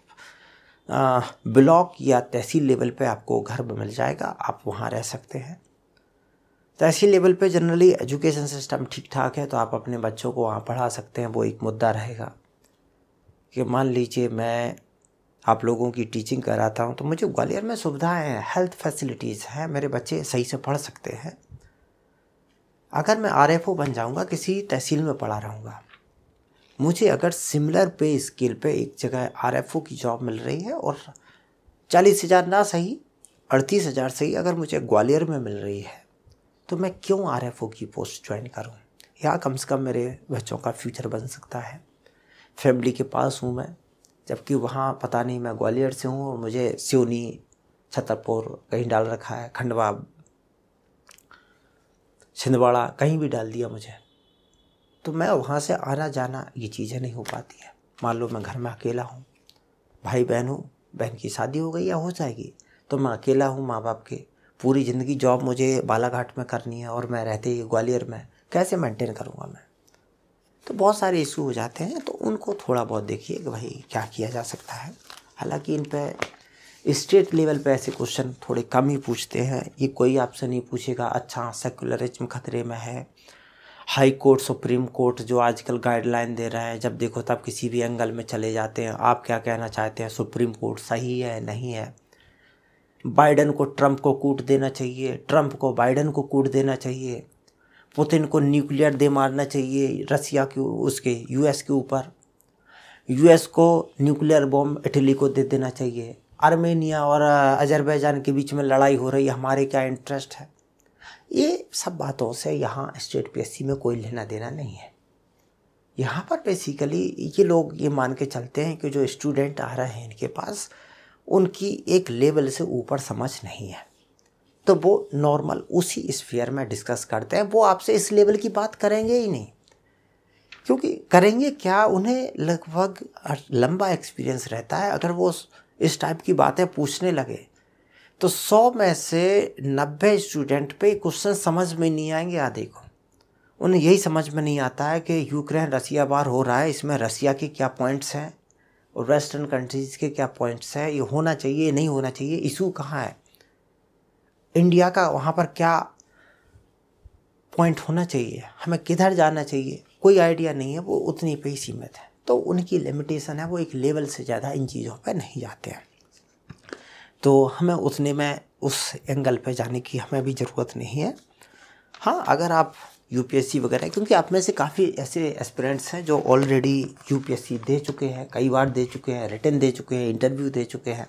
ब्लॉक या तहसील लेवल पे आपको घर मिल जाएगा, आप वहाँ रह सकते हैं। तहसील लेवल पे जनरली एजुकेशन सिस्टम ठीक ठाक है तो आप अपने बच्चों को वहाँ पढ़ा सकते हैं, वो एक मुद्दा रहेगा। कि मान लीजिए मैं आप लोगों की टीचिंग कराता हूँ तो मुझे ग्वालियर में सुविधाएँ हैं हेल्थ फैसिलिटीज़ हैं, मेरे बच्चे सही से पढ़ सकते हैं। अगर मैं आरएफओ बन जाऊँगा, किसी तहसील में पढ़ा रहूँगा, मुझे अगर सिमिलर पे स्किल पे एक जगह आरएफओ की जॉब मिल रही है और चालीस हज़ार ना सही, अड़तीस हज़ार सही अगर मुझे ग्वालियर में मिल रही है तो मैं क्यों आरएफओ की पोस्ट ज्वाइन करूँ? या कम से कम मेरे बच्चों का फ्यूचर बन सकता है? फैमिली के पास हूँ मैं, जबकि वहाँ पता नहीं मैं ग्वालियर से हूँ और मुझे सिवनी, छतरपुर कहीं डाल रखा है, खंडवा, छिंदवाड़ा कहीं भी डाल दिया मुझे। तो मैं वहाँ से आना जाना ये चीज़ें नहीं हो पाती है। मान लो मैं घर में अकेला हूँ भाई बहन हूँ, बहन की शादी हो गई या हो जाएगी तो मैं अकेला हूँ माँ बाप के। पूरी ज़िंदगी जॉब मुझे बालाघाट में करनी है और मैं रहते ही ग्वालियर में, कैसे मेंटेन करूँगा मैं? तो बहुत सारे इशू हो जाते हैं तो उनको थोड़ा बहुत देखिए कि भाई क्या किया जा सकता है। हालाँकि इन पर स्टेट लेवल पे ऐसे क्वेश्चन थोड़े कम ही पूछते हैं। ये कोई आपसे नहीं पूछेगा अच्छा सेकुलरिज्म खतरे में है। हाई कोर्ट सुप्रीम कोर्ट जो आजकल गाइडलाइन दे रहा है, जब देखो तब किसी भी एंगल में चले जाते हैं। आप क्या कहना चाहते हैं? सुप्रीम कोर्ट सही है, नहीं है? बाइडन को ट्रंप को कूट देना चाहिए। ट्रंप को बाइडन को कूट देना चाहिए। पुतिन को न्यूक्लियर दे मारना चाहिए रसिया के उसके यूएस के ऊपर। यूएस को न्यूक्लियर बॉम्ब इटली को दे देना चाहिए। आर्मेनिया और अजरबैजान के बीच में लड़ाई हो रही है हमारे क्या इंटरेस्ट है? ये सब बातों से यहाँ स्टेट पीएससी में कोई लेना देना नहीं है। यहाँ पर बेसिकली ये लोग ये मान के चलते हैं कि जो स्टूडेंट आ रहे हैं इनके पास, उनकी एक लेवल से ऊपर समझ नहीं है। तो वो नॉर्मल उसी स्फीयर में डिस्कस करते हैं। वो आपसे इस लेवल की बात करेंगे ही नहीं। क्योंकि करेंगे क्या? उन्हें लगभग लंबा एक्सपीरियंस रहता है। अगर वो इस टाइप की बातें पूछने लगे तो सौ में से नब्बे स्टूडेंट पे क्वेश्चन समझ में नहीं आएँगे आधे को। उन्हें यही समझ में नहीं आता है कि यूक्रेन रसिया बार हो रहा है। इसमें रसिया के क्या पॉइंट्स हैं? और वेस्टर्न कंट्रीज़ के क्या पॉइंट्स हैं? ये होना चाहिए नहीं होना चाहिए, इशू कहाँ है? इंडिया का वहाँ पर क्या पॉइंट होना चाहिए? हमें किधर जाना चाहिए? कोई आइडिया नहीं है, वो उतनी पे ही। सीमित है तो उनकी लिमिटेशन है, वो एक लेवल से ज़्यादा इन चीज़ों पर नहीं जाते हैं। तो हमें उतने में, उस एंगल पे जाने की हमें भी ज़रूरत नहीं है। हाँ अगर आप यूपीएससी वगैरह, क्योंकि आप में से काफ़ी ऐसे एस्पिरेंट्स हैं जो ऑलरेडी यूपीएससी दे चुके हैं, कई बार दे चुके हैं रिटर्न दे चुके हैं इंटरव्यू दे चुके हैं।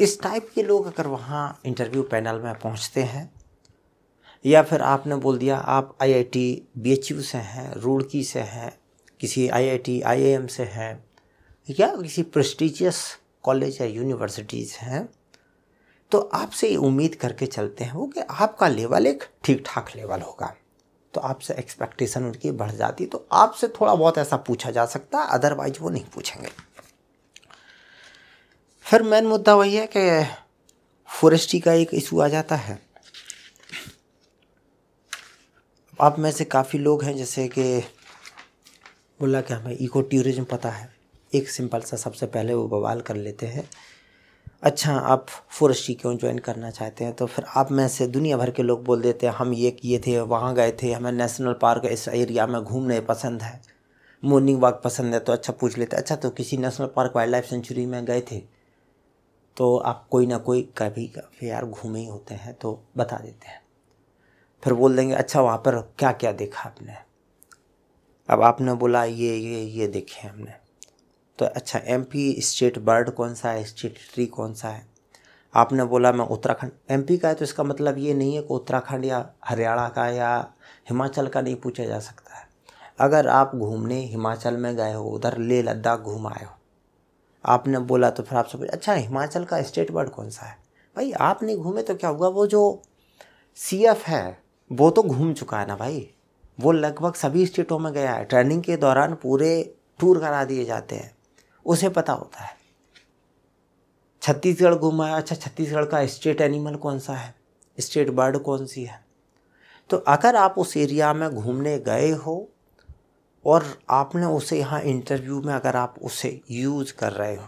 इस टाइप के लोग अगर वहाँ इंटरव्यू पैनल में पहुँचते हैं, या फिर आपने बोल दिया, आप आईआईटी बीएचयू से हैं, रुड़की से हैं, किसी आईआईटी आईएएम से हैं, या किसी प्रेस्टिजियस कॉलेज या यूनिवर्सिटीज़ हैं तो आपसे ये उम्मीद करके चलते हैं वो कि आपका लेवल एक ठीक ठाक लेवल होगा। तो आपसे एक्सपेक्टेशन उनकी बढ़ जाती तो आपसे थोड़ा बहुत ऐसा पूछा जा सकता है अदरवाइज़ वो नहीं पूछेंगे। फिर मेन मुद्दा वही है कि फॉरेस्ट्री का एक इशू आ जाता है। आप में से काफ़ी लोग हैं जैसे कि बोला कि हमें इको टूरिज़्म पता है। एक सिंपल सा सबसे पहले वो बवाल कर लेते हैं। अच्छा आप फॉरेस्ट्री क्यों ज्वाइन करना चाहते हैं? तो फिर आप में से दुनिया भर के लोग बोल देते हैं, हम ये किए थे, वहाँ गए थे, हमें नेशनल पार्क इस एरिया में घूमने पसंद है। मॉर्निंग वॉक पसंद है तो अच्छा पूछ लेते अच्छा तो किसी national park wildlife sanctuary में गए थे? तो आप कोई ना कोई कभी कभी यार घूमे ही होते हैं तो बता देते हैं। फिर बोल देंगे अच्छा वहाँ पर क्या क्या देखा आपने? अब आपने बोला, ये ये ये देखे हमने। तो अच्छा एमपी स्टेट बर्ड कौन सा है? स्टेट ट्री कौन सा है? आपने बोला, मैं उत्तराखंड एमपी का है तो इसका मतलब ये नहीं है कि उत्तराखंड या हरियाणा का या हिमाचल का नहीं पूछा जा सकता है। अगर आप घूमने हिमाचल में गए हो, उधर लेह लद्दाख घूम आए हो आपने बोला तो फिर आपसे पूछा अच्छा हिमाचल का स्टेट बर्ड कौन सा है? भाई, आप नहीं घूमे तो क्या हुआ? वो जो सीएफ है, वो तो घूम चुका है ना भाई। वो लगभग सभी स्टेटों में गया है। ट्रेनिंग के दौरान पूरे टूर करा दिए जाते हैं। उसे पता होता है। छत्तीसगढ़ घुमाया अच्छा छत्तीसगढ़ का स्टेट एनिमल कौन सा है? स्टेट बर्ड कौन सी है? तो अगर आप उस एरिया में घूमने गए हो और आपने उसे यहाँ इंटरव्यू में अगर आप उसे यूज़ कर रहे हो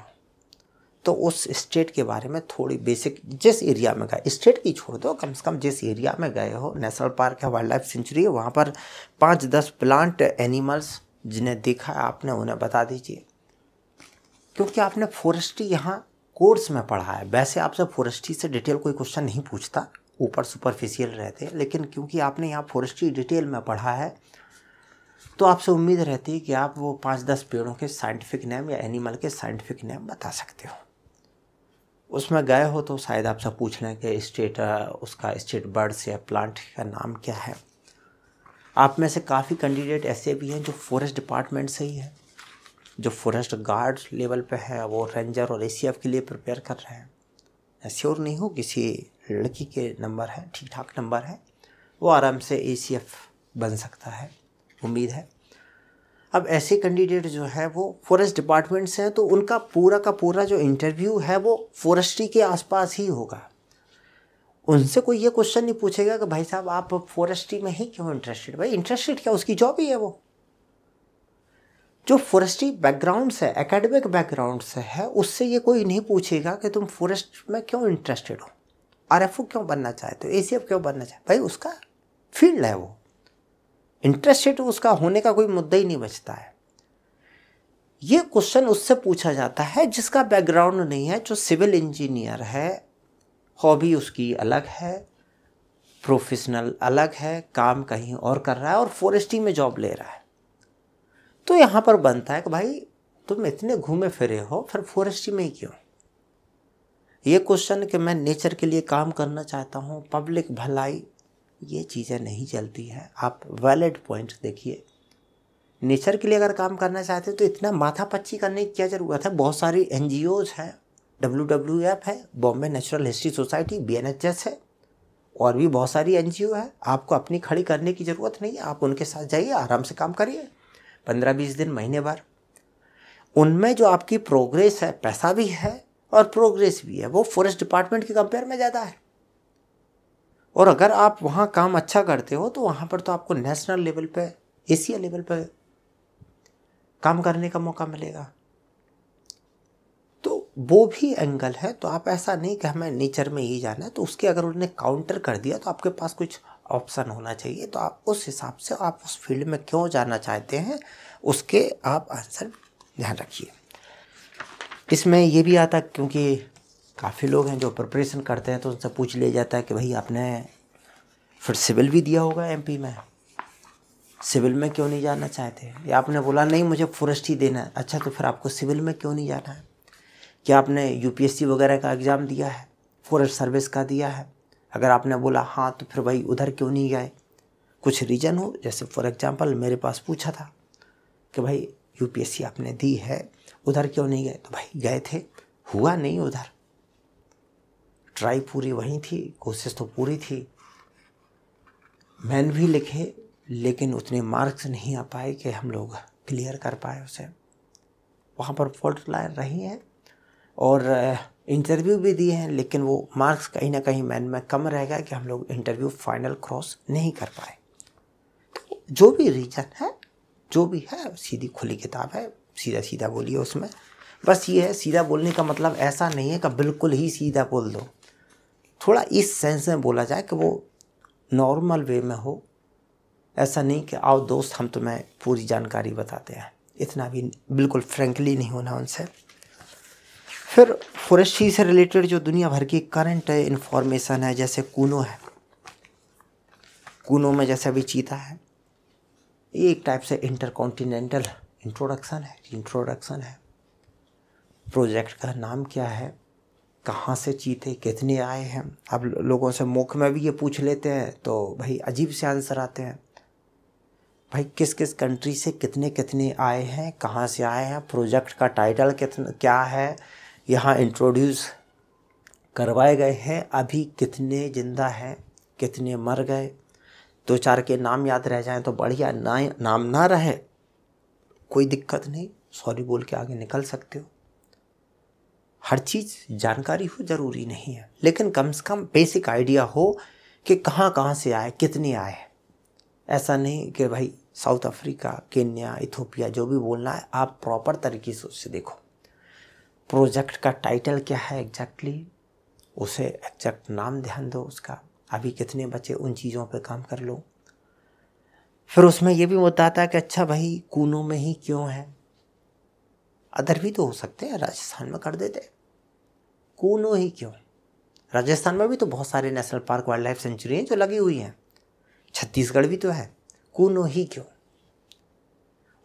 तो उस स्टेट के बारे में थोड़ी बेसिक जिस एरिया में गए स्टेट की छोड़ दो, कम से कम जिस एरिया में गए हो नेशनल पार्क है वाइल्ड लाइफ सेंचुरी है, वहाँ पर पाँच दस प्लांट एनिमल्स जिन्हें देखा है आपने, उन्हें बता दीजिए। क्योंकि आपने फॉरेस्ट्री यहाँ कोर्स में पढ़ा है। वैसे आपसे फॉरेस्ट्री से डिटेल कोई क्वेश्चन नहीं पूछता, ऊपर सुपरफिशियल रहते लेकिन क्योंकि आपने यहाँ फॉरेस्ट्री डिटेल में पढ़ा है तो आपसे उम्मीद रहती है कि आप वो पाँच दस पेड़ों के साइंटिफिक नेम या एनिमल के साइंटिफिक नेम बता सकते हो। उसमें गए हो तो शायद आपसे पूछ लें कि स्टेट उसका स्टेट बर्ड्स या प्लांट का नाम क्या है। आप में से काफ़ी कैंडिडेट ऐसे भी हैं जो फॉरेस्ट डिपार्टमेंट से ही है, जो फॉरेस्ट गार्ड लेवल पे है, वो रेंजर और एसीएफ के लिए प्रिपेयर कर रहे हैं। श्योर नहीं हो किसी लड़की के नंबर है ठीक ठाक नंबर है, वो आराम से एसीएफ बन सकता है। उम्मीद है। अब ऐसे कैंडिडेट जो है वो फॉरेस्ट डिपार्टमेंट से हैं तो उनका पूरा का पूरा जो इंटरव्यू है वो फॉरेस्ट्री के आसपास ही होगा। उनसे कोई ये क्वेश्चन नहीं पूछेगा कि भाई साहब, आप फॉरेस्ट्री में ही क्यों इंटरेस्टेड भाई इंटरेस्टेड क्या? उसकी जॉब ही है वो। जो फॉरेस्ट्री बैकग्राउंड से एकेडमिक बैकग्राउंड से है, उससे ये कोई नहीं पूछेगा कि तुम फॉरेस्ट में क्यों इंटरेस्टेड हो? आरएफओ क्यों बनना चाहते हो? एसीएफ क्यों बनना चाहते भाई उसका फ़ील्ड है वो। इंटरेस्टेड उसका होने का कोई मुद्दा ही नहीं बचता है। ये क्वेश्चन उससे पूछा जाता है जिसका बैकग्राउंड नहीं है, जो सिविल इंजीनियर है हॉबी उसकी अलग है प्रोफेशनल अलग है, काम कहीं और कर रहा है और फॉरेस्ट्री में जॉब ले रहा है। तो यहाँ पर बनता है कि भाई, तुम इतने घूमे फिरे हो, फिर फॉरेस्ट्री में ही क्यों? ये क्वेश्चन कि मैं नेचर के लिए काम करना चाहता हूँ पब्लिक भलाई ये चीज़ें नहीं चलती हैं। आप वैलिड पॉइंट देखिए। नेचर के लिए अगर काम करना चाहते हैं तो इतना माथा पच्ची करने की क्या ज़रूरत है? बहुत सारी एन जी ओज़ हैं डब्ल्यू डब्ल्यू एफ़ है Bombay natural history society B N H S है, और भी बहुत सारी एन जी ओ है। आपको अपनी खड़ी करने की ज़रूरत नहीं है। आप उनके साथ जाइए, आराम से काम करिए। पंद्रह बीस दिन महीने भर। उनमें जो आपकी प्रोग्रेस है, पैसा भी है और प्रोग्रेस भी है, वो फॉरेस्ट डिपार्टमेंट के कंपेयर में ज़्यादा है। और अगर आप वहाँ काम अच्छा करते हो तो वहाँ पर तो आपको नेशनल लेवल पे एशिया लेवल पे काम करने का मौका मिलेगा। तो वो भी एंगल है तो आप ऐसा नहीं कि हमें नेचर में ही जाना है तो उसके अगर उन्होंने काउंटर कर दिया तो आपके पास कुछ ऑप्शन होना चाहिए। तो आप उस हिसाब से आप उस फ़ील्ड में क्यों जाना चाहते हैं, उसके आप आंसर ध्यान रखिए। इसमें ये भी आता क्योंकि काफ़ी लोग हैं जो प्रिपरेशन करते हैं तो उनसे पूछ लिया जाता है कि भाई आपने फिर सिविल भी दिया होगा एमपी में? सिविल में क्यों नहीं जाना चाहते? या आपने बोला, नहीं, मुझे फॉरेस्ट ही देना है। अच्छा तो फिर आपको सिविल में क्यों नहीं जाना है? क्या आपने यूपीएससी वगैरह का एग्ज़ाम दिया है? फॉरेस्ट सर्विस का दिया है? अगर आपने बोला हाँ तो फिर भाई उधर क्यों नहीं गए? कुछ रीज़न हो? जैसे फॉर एग्ज़ाम्पल मेरे पास पूछा था कि भाई यूपीएससी आपने दी है, उधर क्यों नहीं गए? तो भाई, गए थे, हुआ नहीं उधर। ट्राई पूरी वहीं थी, कोशिश तो पूरी थी। मैन भी लिखे, लेकिन उतने मार्क्स नहीं आ पाए कि हम लोग क्लियर कर पाए उसे। वहाँ पर फॉल्ट लाइन रही हैं और इंटरव्यू भी दिए हैं, लेकिन वो मार्क्स कहीं ना कहीं मैन में कम रह गया कि हम लोग इंटरव्यू फाइनल क्रॉस नहीं कर पाए। तो जो भी रीज़न है, जो भी है, सीधी खुली किताब है, सीधा सीधा बोलिए उसमें। बस ये है, सीधा बोलने का मतलब ऐसा नहीं है कि बिल्कुल ही सीधा बोल दो। थोड़ा इस सेंस में बोला जाए कि वो नॉर्मल वे में हो। ऐसा नहीं कि, आओ दोस्त, हम तुम्हें पूरी जानकारी बताते हैं। इतना भी बिल्कुल फ्रेंकली नहीं होना उनसे। फिर फॉरेस्ट्री से रिलेटेड जो दुनिया भर की करंट इन्फॉर्मेशन है, जैसे कूनो है। कूनो में जैसे अभी चीता है। ये एक टाइप से इंटरकॉन्टिनेंटल इंट्रोडक्शन है इंट्रोडक्शन है। प्रोजेक्ट का नाम क्या है? कहाँ से चीते कितने आए हैं? अब लोगों से मुख में भी ये पूछ लेते हैं तो भाई अजीब से आंसर आते हैं। भाई किस किस कंट्री से कितने कितने आए हैं, कहाँ से आए हैं प्रोजेक्ट का टाइटल कितना, क्या है, यहाँ इंट्रोड्यूस करवाए गए हैं, अभी कितने ज़िंदा हैं, कितने मर गए? दो चार के नाम याद रह जाएँ तो बढ़िया, ना, नाम ना रहे, कोई दिक्कत नहीं सॉरी बोल के आगे निकल सकते हो। हर चीज़ जानकारी हो, ज़रूरी नहीं है। लेकिन कम से कम बेसिक आइडिया हो कि कहाँ कहाँ से आए, कितने आए ऐसा नहीं कि भाई साउथ अफ्रीका केन्या इथोपिया जो भी बोलना है, आप प्रॉपर तरीके से उससे देखो। प्रोजेक्ट का टाइटल क्या है एग्जैक्टली उसे एग्जैक्ट नाम ध्यान दो उसका। अभी कितने बचे, उन चीज़ों पे काम कर लो। फिर उसमें यह भी बताता है कि अच्छा भाई, कूनों में ही क्यों है? अदर भी तो हो सकते हैं, राजस्थान में कर देते। कूनो ही क्यों राजस्थान में भी तो बहुत सारे national park wildlife sanctuary हैं जो लगी हुई हैं। छत्तीसगढ़ भी तो है। कूनो ही क्यों?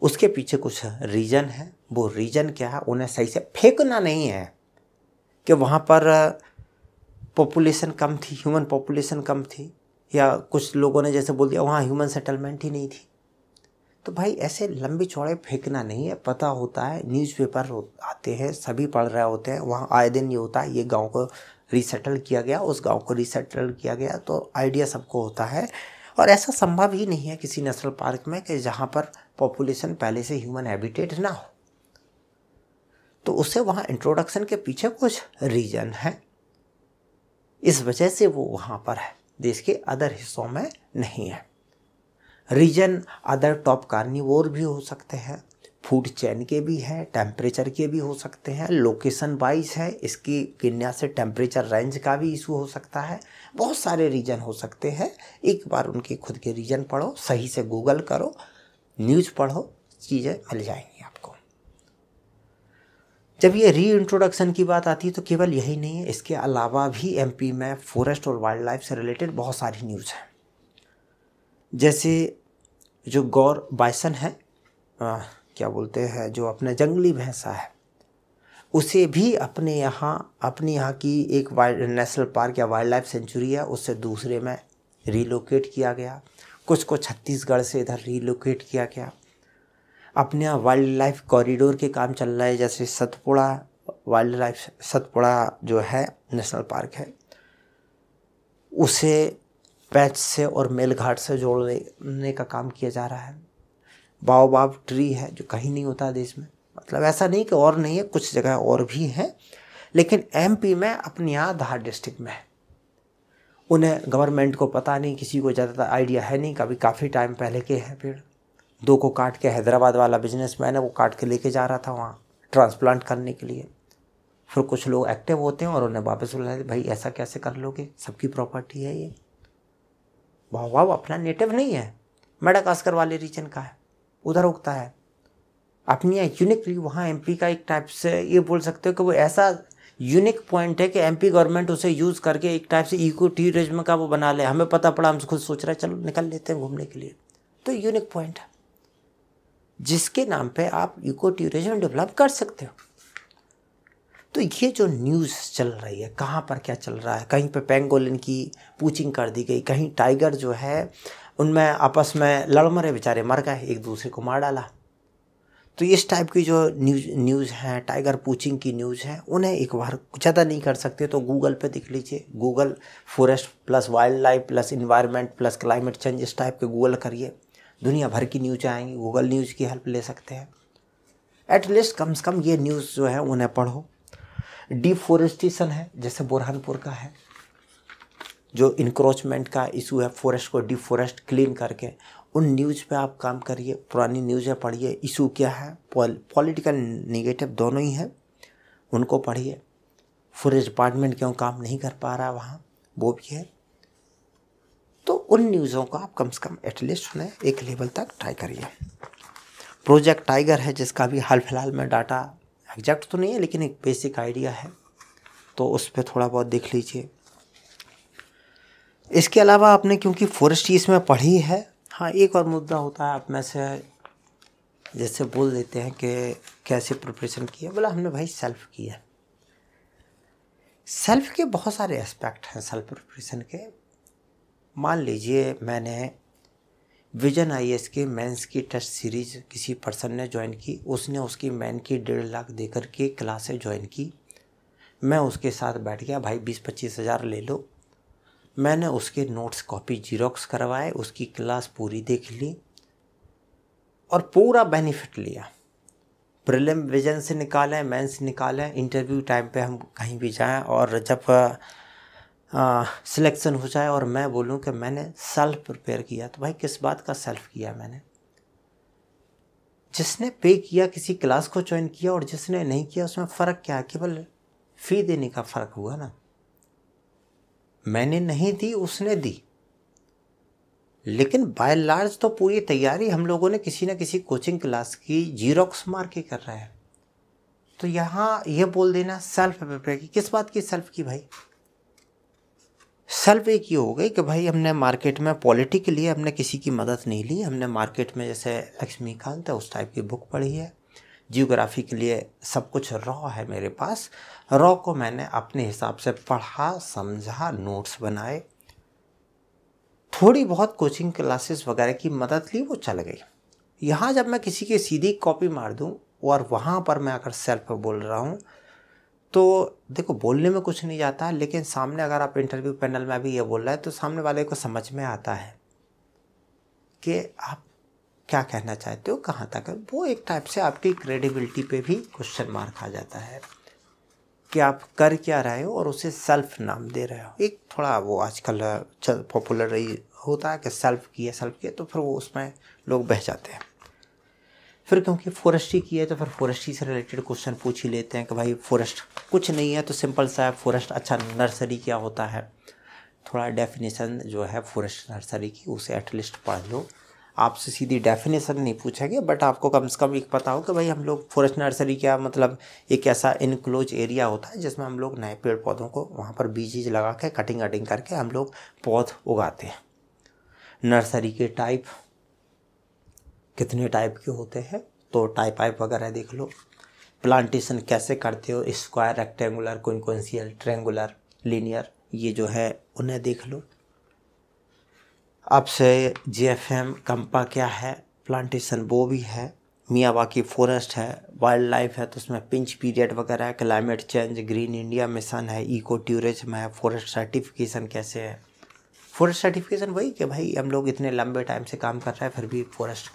उसके पीछे कुछ रीजन है। वो रीजन क्या है? उन्हें सही से फेंकना नहीं है कि वहाँ पर पॉपुलेशन कम थी ह्यूमन पॉपुलेशन कम थी, या कुछ लोगों ने जैसे बोल दिया, वहाँ ह्यूमन सेटलमेंट ही नहीं थी। तो भाई ऐसे लंबे चौड़े फेंकना नहीं है। पता होता है न्यूज़पेपर आते हैं, सभी पढ़ रहे होते हैं, वहाँ आए दिन ये होता है, ये गाँव को रिसेटल किया गया, उस गाँव को रिसेटल किया गया तो आइडिया सबको होता है। और ऐसा संभव ही नहीं है किसी नेशनल पार्क में कि जहाँ पर पॉपुलेशन पहले से ह्यूमन हैबिटेट ना हो। तो उससे वहाँ इंट्रोडक्शन के पीछे कुछ रीजन है। इस वजह से वो वहाँ पर है, देश के अदर हिस्सों में नहीं है। रीजन अदर टॉप कार्निवोर भी हो सकते हैं फ़ूड चैन के भी हैं टेम्परेचर के भी हो सकते हैं लोकेशन वाइज है, इसकी किन्या से टेम्परेचर रेंज का भी इशू हो सकता है, बहुत सारे रीजन हो सकते हैं। एक बार उनके खुद के रीजन पढ़ो, सही से गूगल करो न्यूज़ पढ़ो, चीज़ें मिल जाएँगी आपको। जब ये री इंट्रोडक्शन की बात आती है तो केवल यही नहीं है, इसके अलावा भी एमपी में फॉरेस्ट और वाइल्ड लाइफ से रिलेटेड बहुत सारी न्यूज़ हैं। जैसे जो गौर बाइसन है आ, क्या बोलते हैं जो अपना जंगली भैंसा है उसे भी अपने यहाँ अपने यहाँ की एक नेशनल पार्क या वाइल्ड लाइफ सेंचुरी है उससे दूसरे में रिलोकेट किया गया। कुछ को छत्तीसगढ़ से इधर रिलोकेट किया गया। अपने यहाँ वाइल्ड लाइफ कॉरिडोर के काम चल रहा है जैसे सतपुड़ा वाइल्ड लाइफ सतपुड़ा जो है नेशनल पार्क है उसे पैच से और मेल घाट से जोड़ने का काम किया जा रहा है। बाब ट्री है, जो कहीं नहीं होता देश में। मतलब ऐसा नहीं कि और नहीं है, कुछ जगह और भी है, लेकिन एमपी में अपने यहाँ धार डिस्ट्रिक्ट में है। उन्हें गवर्नमेंट को पता नहीं, किसी को ज़्यादा आइडिया है नहीं, कभी काफ़ी टाइम पहले के हैं पेड़ दो को काट के हैदराबाद वाला बिज़नेस मैन है, वो काट के लेके जा रहा था वहाँ ट्रांसप्लांट करने के लिए। फिर कुछ लोग एक्टिव होते हैं और उन्हें वापस बुलाते भाई ऐसा कैसे कर लोगे? सबकी प्रॉपर्टी है ये। वाह अपना नेटिव नहीं है। मेडाकास्कर वाले रीजन का है। उधर उगता है। अपनी यूनिकली वहाँ एमपी का एक टाइप से ये बोल सकते हो कि वो ऐसा यूनिक पॉइंट है कि एमपी गवर्नमेंट उसे यूज़ करके एक टाइप से इको टूरिज़्म का वो बना ले। हमें पता पड़ा, हम खुद सोच रहे हैं, चलो निकल लेते हैं घूमने के लिए। तो यूनिक पॉइंट है। जिसके नाम पे आप इको टूरिज़्म डेवलप कर सकते हो। तो ये जो न्यूज़ चल रही है, कहाँ पर क्या चल रहा है? कहीं पे पेंगोलिन की पूचिंग कर दी गई, कहीं टाइगर जो है, उनमें आपस में लड़ मरे बेचारे मर गए, एक दूसरे को मार डाला। तो इस टाइप की जो न्यूज़ न्यूज़ हैं टाइगर पूचिंग की न्यूज़ हैं, उन्हें एक बार ज़्यादा नहीं कर सकते तो गूगल पे देख लीजिए। Google forest plus wildlife plus environment plus climate change इस टाइप के गूगल करिए। दुनिया भर की न्यूज़ आएँगी गूगल न्यूज़ की हेल्प ले सकते हैं। एटलीस्ट कम से कम ये न्यूज़ जो है, उन्हें पढ़ो। डिफोरेस्टेशन है, जैसे बुरहानपुर का है, जो इंक्रोचमेंट का इशू है फॉरेस्ट को डिफोरेस्ट क्लीन करके, उन न्यूज़ पे आप काम करिए, पुरानी न्यूज़ें पढ़िए इशू क्या है पॉलिटिकल निगेटिव दोनों ही हैं, उनको पढ़िए। फॉरेस्ट डिपार्टमेंट क्यों काम नहीं कर पा रहा वहाँ, वो भी है। तो उन न्यूज़ों को आप कम से कम एटलीस्ट सुने, एक लेवल तक ट्राई करिए। प्रोजेक्ट टाइगर है, जिसका भी हाल फ़िलहाल में डाटा एग्जैक्ट तो नहीं है, लेकिन एक बेसिक आइडिया है। तो उस पर थोड़ा बहुत देख लीजिए। इसके अलावा आपने, क्योंकि फॉरेस्ट इसमें पढ़ी है हाँ एक और मुद्दा होता है, आप में से जैसे बोल देते हैं कि कैसे प्रिपरेशन किया। बोला, हमने भाई सेल्फ किया। सेल्फ के बहुत सारे एस्पेक्ट हैं सेल्फ प्रिपरेशन के। मान लीजिए मैंने विजन आई के मेंस की टेस्ट सीरीज़ किसी पर्सन ने ज्वाइन की, उसने उसकी मैन की डेढ़ लाख देकर के क्लासें ज्वाइन की। मैं उसके साथ बैठ गया, भाई बीस पच्चीस हज़ार ले लो। मैंने उसके नोट्स कॉपी जीरोक्स करवाए, उसकी क्लास पूरी देख ली और पूरा बेनिफिट लिया। प्रिलिम विजन से निकालें, मेंस निकालें, इंटरव्यू टाइम पे हम कहीं भी जाएँ और जब सिलेक्शन हो जाए और मैं बोलूँ कि मैंने सेल्फ प्रिपेयर किया। तो भाई, किस बात का सेल्फ किया मैंने? जिसने पे किया, किसी क्लास को ज्वाइन किया और जिसने नहीं किया, उसमें फ़र्क क्या है? केवल फ़ी देने का फ़र्क हुआ ना। मैंने नहीं दी, उसने दी। लेकिन बाय लार्ज तो पूरी तैयारी हम लोगों ने किसी ना किसी कोचिंग क्लास की जीरोक्स मार के कर रहे हैं। तो यहाँ ये बोल देना सेल्फ प्रिपेयर की। किस बात की सेल्फ की भाई? सेल्फ एक ये हो गई कि भाई हमने मार्केट में पॉलिटी के लिए हमने किसी की मदद नहीं ली। हमने मार्केट में जैसे लक्ष्मीकांत है, उस टाइप की बुक पढ़ी है। जियोग्राफी के लिए सब कुछ रॉ है मेरे पास। रॉ को मैंने अपने हिसाब से पढ़ा, समझा नोट्स बनाए। थोड़ी बहुत कोचिंग क्लासेस वगैरह की मदद ली, वो चल गई। यहाँ जब मैं किसी की सीधी कॉपी मार दूँ और वहाँ पर मैं अगर सेल्फ बोल रहा हूँ तो देखो, बोलने में कुछ नहीं जाता, लेकिन सामने अगर आप इंटरव्यू पैनल में भी ये बोल रहे हैं तो सामने वाले को समझ में आता है कि आप क्या कहना चाहते हो, कहाँ तक है। वो एक टाइप से आपकी क्रेडिबिलिटी पे भी क्वेश्चन मार्क आ जाता है कि आप कर क्या रहे हो और उसे सेल्फ नाम दे रहे हो। एक थोड़ा वो आजकल पॉपुलर होता है कि सेल्फ किया सेल्फ किया तो फिर वो उसमें लोग बह जाते हैं। फिर क्योंकि फॉरेस्ट्री की है तो फिर फॉरेस्ट्री से रिलेटेड क्वेश्चन पूछ ही लेते हैं कि भाई फॉरेस्ट कुछ नहीं है तो सिंपल सा है फॉरेस्ट अच्छा नर्सरी क्या होता है? थोड़ा डेफिनेशन जो है फॉरेस्ट नर्सरी की, उसे एटलीस्ट पढ़ लो। आपसे सीधी डेफिनेशन नहीं पूछेंगे बट आपको कम से कम एक पता हो कि भाई हम लोग फॉरेस्ट नर्सरी क्या मतलब एक ऐसा इनक्लोज एरिया होता है, जिसमें हम लोग नए पेड़ पौधों को वहाँ पर बीज बीज लगा के कटिंग कटिंग करके हम लोग पौध उगाते हैं। नर्सरी के टाइप कितने टाइप के होते हैं? तो टाइप वाइप वगैरह देख लो। प्लांटेशन कैसे करते हो? स्क्वायर रेक्टेंगुलर सी ट्रेंगुलर लीनियर ये जो है, उन्हें देख लो। आपसे जी एफ़ एम कंपा क्या है? प्लांटेशन वो भी है। मियावाकी फॉरेस्ट है। वाइल्ड लाइफ है तो उसमें पिंच पीरियड वगैरह है climate change green India mission है इको टूरिज़्म है फॉरेस्ट सर्टिफिकेशन कैसे है? फॉरेस्ट सर्टिफिकेशन वही कि भाई, हम लोग इतने लंबे टाइम से काम कर रहे हैं, फिर भी फॉरेस्ट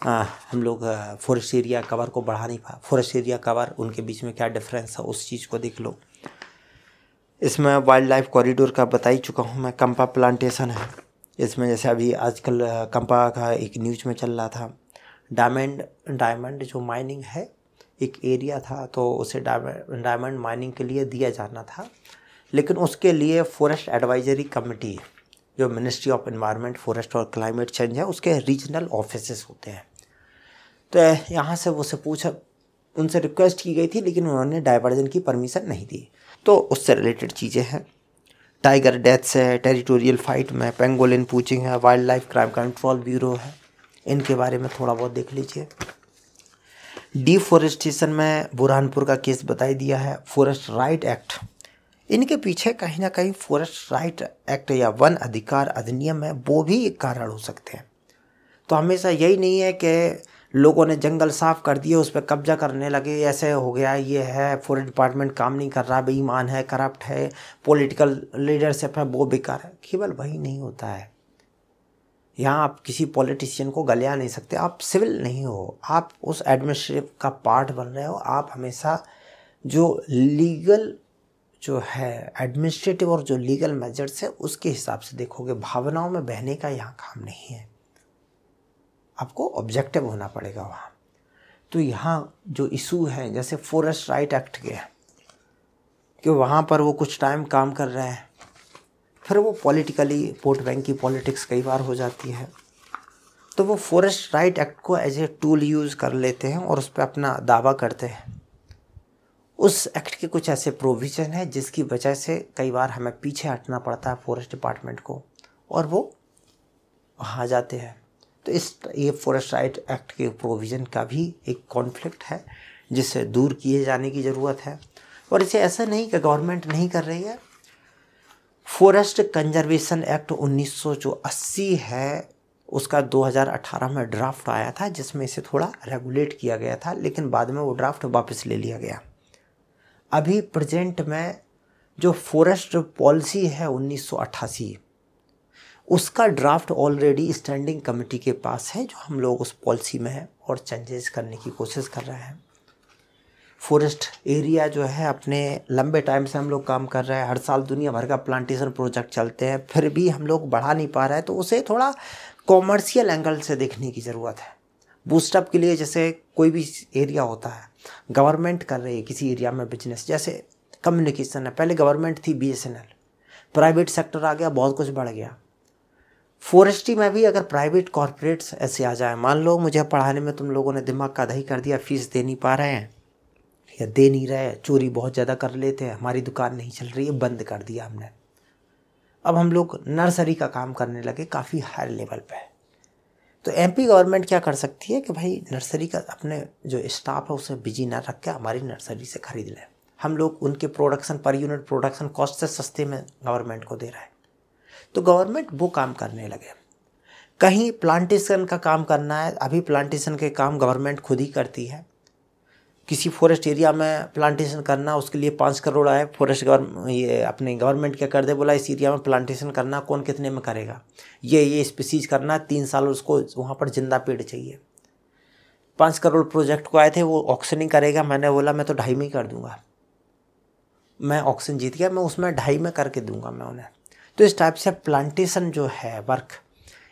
हम लोग फॉरेस्ट एरिया कवर को बढ़ा नहीं पा फॉरेस्ट एरिया कवर उनके बीच में क्या डिफरेंस है, उस चीज़ को देख लो। इसमें वाइल्ड लाइफ कॉरिडोर का बता ही चुका हूँ मैं, कंपा प्लांटेशन है। इसमें जैसे अभी आजकल कंपा का एक न्यूज़ में चल रहा था। डायमंड डायमंड जो माइनिंग है, एक एरिया था तो उसे डायमंड माइनिंग के लिए दिया जाना था। लेकिन उसके लिए फॉरेस्ट एडवाइजरी कमेटी जो मिनिस्ट्री ऑफ़ इन्वायरमेंट फॉरेस्ट और क्लाइमेट चेंज है, उसके रीजनल ऑफ़िस होते हैं। तो यहाँ से वो से पूछा, उनसे रिक्वेस्ट की गई थी, लेकिन उन्होंने डाइवर्जन की परमिशन नहीं दी। तो उससे रिलेटेड चीज़ें हैं। टाइगर डेथ्स है टेरिटोरियल फाइट में पेंगोलिन पूचिंग है wildlife crime control bureau है। इनके बारे में थोड़ा बहुत देख लीजिए। डिफॉरेस्टेशन में बुरहानपुर का केस बताई दिया है फॉरेस्ट राइट एक्ट इनके पीछे कहीं ना कहीं फॉरेस्ट राइट एक्ट या वन अधिकार अधिनियम है, वो भी एक कारण हो सकते हैं। तो हमेशा यही नहीं है कि लोगों ने जंगल साफ़ कर दिए, उस पर कब्जा करने लगे, ऐसे हो गया, ये है फॉरेस्ट डिपार्टमेंट काम नहीं कर रहा, बेईमान है करप्ट है पॉलिटिकल लीडरशिप है, वो बेकार है। केवल वही नहीं होता है। यहाँ आप किसी पॉलिटिशियन को गलिया नहीं सकते, आप सिविल नहीं हो, आप उस एडमिनिस्ट्रेटिव का पार्ट बन रहे हो, आप हमेशा जो लीगल जो है एडमिनिस्ट्रेटिव और जो लीगल मेजर्स है, उसके हिसाब से देखोगे, भावनाओं में बहने का यहाँ काम नहीं है। आपको ऑब्जेक्टिव होना पड़ेगा वहाँ। तो यहाँ जो इशू है, जैसे फॉरेस्ट राइट एक्ट के कि वहाँ पर वो कुछ टाइम काम कर रहे हैं, फिर वो पॉलिटिकली वोट बैंक की पॉलिटिक्स कई बार हो जाती है। तो वो फॉरेस्ट राइट एक्ट को एज ए टूल यूज़ कर लेते हैं और उस पर अपना दावा करते हैं। उस एक्ट के कुछ ऐसे प्रोविज़न है जिसकी वजह से कई बार हमें पीछे हटना पड़ता है फॉरेस्ट डिपार्टमेंट को और वो वहाँ जाते हैं। तो इस, ये फॉरेस्ट राइट एक्ट के प्रोविज़न का भी एक कॉन्फ्लिक्ट है, जिसे दूर किए जाने की ज़रूरत है। और इसे ऐसा नहीं कि गवर्नमेंट नहीं कर रही है। फॉरेस्ट कंजर्वेशन एक्ट उन्नीस जो अस्सी है, उसका 2018 में ड्राफ्ट आया था, जिसमें इसे थोड़ा रेगुलेट किया गया था, लेकिन बाद में वो ड्राफ्ट वापस ले लिया गया। अभी प्रेजेंट में जो फॉरेस्ट पॉलिसी है उन्नीस सौ अट्ठासी, उसका ड्राफ्ट ऑलरेडी स्टैंडिंग कमेटी के पास है, जो हम लोग उस पॉलिसी में है और चेंजेस करने की कोशिश कर रहे हैं। फॉरेस्ट एरिया जो है, अपने लंबे टाइम से हम लोग काम कर रहे हैं। हर साल दुनिया भर का प्लांटेशन प्रोजेक्ट चलते हैं, फिर भी हम लोग बढ़ा नहीं पा रहे हैं तो उसे थोड़ा कॉमर्शियल एंगल से देखने की ज़रूरत है। बूस्टअप के लिए जैसे कोई भी एरिया होता है गवर्नमेंट कर रही है किसी एरिया में बिज़नेस जैसे कम्युनिकेशन है, पहले गवर्नमेंट थी बीएसएनएल प्राइवेट सेक्टर आ गया, बहुत कुछ बढ़ गया। फॉरेस्ट्री में भी अगर प्राइवेट कॉरपोरेट्स ऐसे आ जाए, मान लो मुझे पढ़ाने में तुम लोगों ने दिमाग का दही कर दिया फ़ीस दे नहीं पा रहे हैं, या दे नहीं रहे, चोरी बहुत ज़्यादा कर लेते हैं, हमारी दुकान नहीं चल रही है, बंद कर दिया हमने। अब हम लोग नर्सरी का काम करने लगे, काफ़ी हाई लेवल पे। तो एमपी गवर्नमेंट क्या कर सकती है कि भाई नर्सरी का अपने जो स्टाफ है उसे बिज़ी ना रख के हमारी नर्सरी से ख़रीद लें। हम लोग उनके production per unit production cost से सस्ते में गवर्नमेंट को दे रहा है। तो गवर्नमेंट वो काम करने लगे। कहीं प्लांटेशन का काम करना है, अभी प्लांटेशन के काम गवर्नमेंट खुद ही करती है। किसी फॉरेस्ट एरिया में प्लांटेशन करना, उसके लिए पाँच करोड़ आए। फॉरेस्ट गवर्न ये अपने गवर्नमेंट क्या कर दे, बोला, इस एरिया में प्लांटेशन करना, कौन कितने में करेगा? ये ये स्पीसीज करना, तीन साल उसको वहाँ पर ज़िंदा पेड़ चाहिए। पाँच करोड़ प्रोजेक्ट को आए थे, वो ऑक्शनिंग करेगा। मैंने बोला, मैं तो ढाई में ही कर दूँगा। मैं ऑक्सीजन जीत गया, मैं उसमें ढाई में करके दूँगा मैं उन्हें। तो इस टाइप से प्लांटेशन जो है वर्क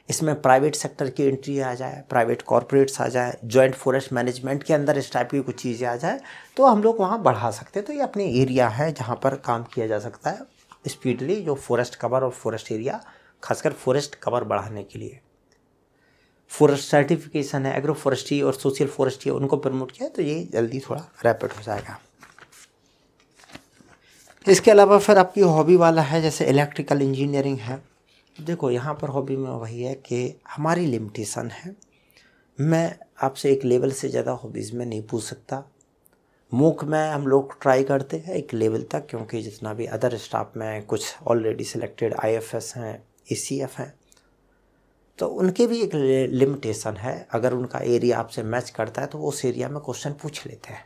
इसमें प्राइवेट सेक्टर की एंट्री आ जाए प्राइवेट कॉरपोरेट्स आ जाए जॉइंट फॉरेस्ट मैनेजमेंट के अंदर इस टाइप की कुछ चीज़ें आ जाए तो हम लोग वहाँ बढ़ा सकते हैं। तो ये अपने एरिया है जहाँ पर काम किया जा सकता है स्पीडली जो फॉरेस्ट कवर और फॉरेस्ट एरिया खासकर फॉरेस्ट कवर बढ़ाने के लिए। फॉरेस्ट सर्टिफिकेशन है एग्रो फॉरेस्ट्री और सोशल फॉरेस्ट्री उनको प्रमोट किया तो ये जल्दी थोड़ा रैपिड हो जाएगा। इसके अलावा फिर आपकी हॉबी वाला है, जैसे इलेक्ट्रिकल इंजीनियरिंग है। देखो, यहाँ पर हॉबी में वही है कि हमारी लिमिटेशन है। मैं आपसे एक लेवल से ज़्यादा हॉबीज़ में नहीं पूछ सकता। मूक में हम लोग ट्राई करते हैं एक लेवल तक, क्योंकि जितना भी अदर स्टाफ में कुछ ऑलरेडी सिलेक्टेड आईएफएस हैं एसीएफ हैं। तो उनके भी एक लिमिटेशन है। अगर उनका एरिया आपसे मैच करता है तो वो उस एरिया में क्वेश्चन पूछ लेते हैं।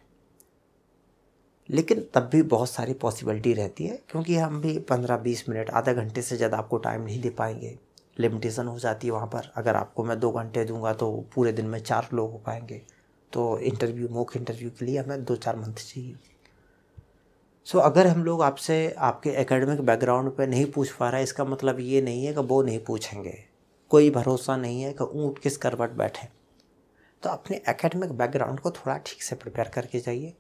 लेकिन तब भी बहुत सारी पॉसिबिलिटी रहती है क्योंकि हम भी पंद्रह बीस मिनट आधा घंटे से ज़्यादा आपको टाइम नहीं दे पाएँगे। लिमिटेशन हो जाती है वहाँ पर। अगर आपको मैं दो घंटे दूँगा तो पूरे दिन में चार लोग हो पाएँगे। तो इंटरव्यू मुख्य इंटरव्यू के लिए हमें दो चार मंथ चाहिए। सो so, अगर हम लोग आपसे आपके एकेडमिक बैकग्राउंड पे नहीं पूछ पा रहा है इसका मतलब ये नहीं है कि वो नहीं पूछेंगे। कोई भरोसा नहीं है कि ऊँट किस करवट बैठे। तो अपने एकेडमिक बैकग्राउंड को थोड़ा ठीक से प्रिपेयर करके जाइए।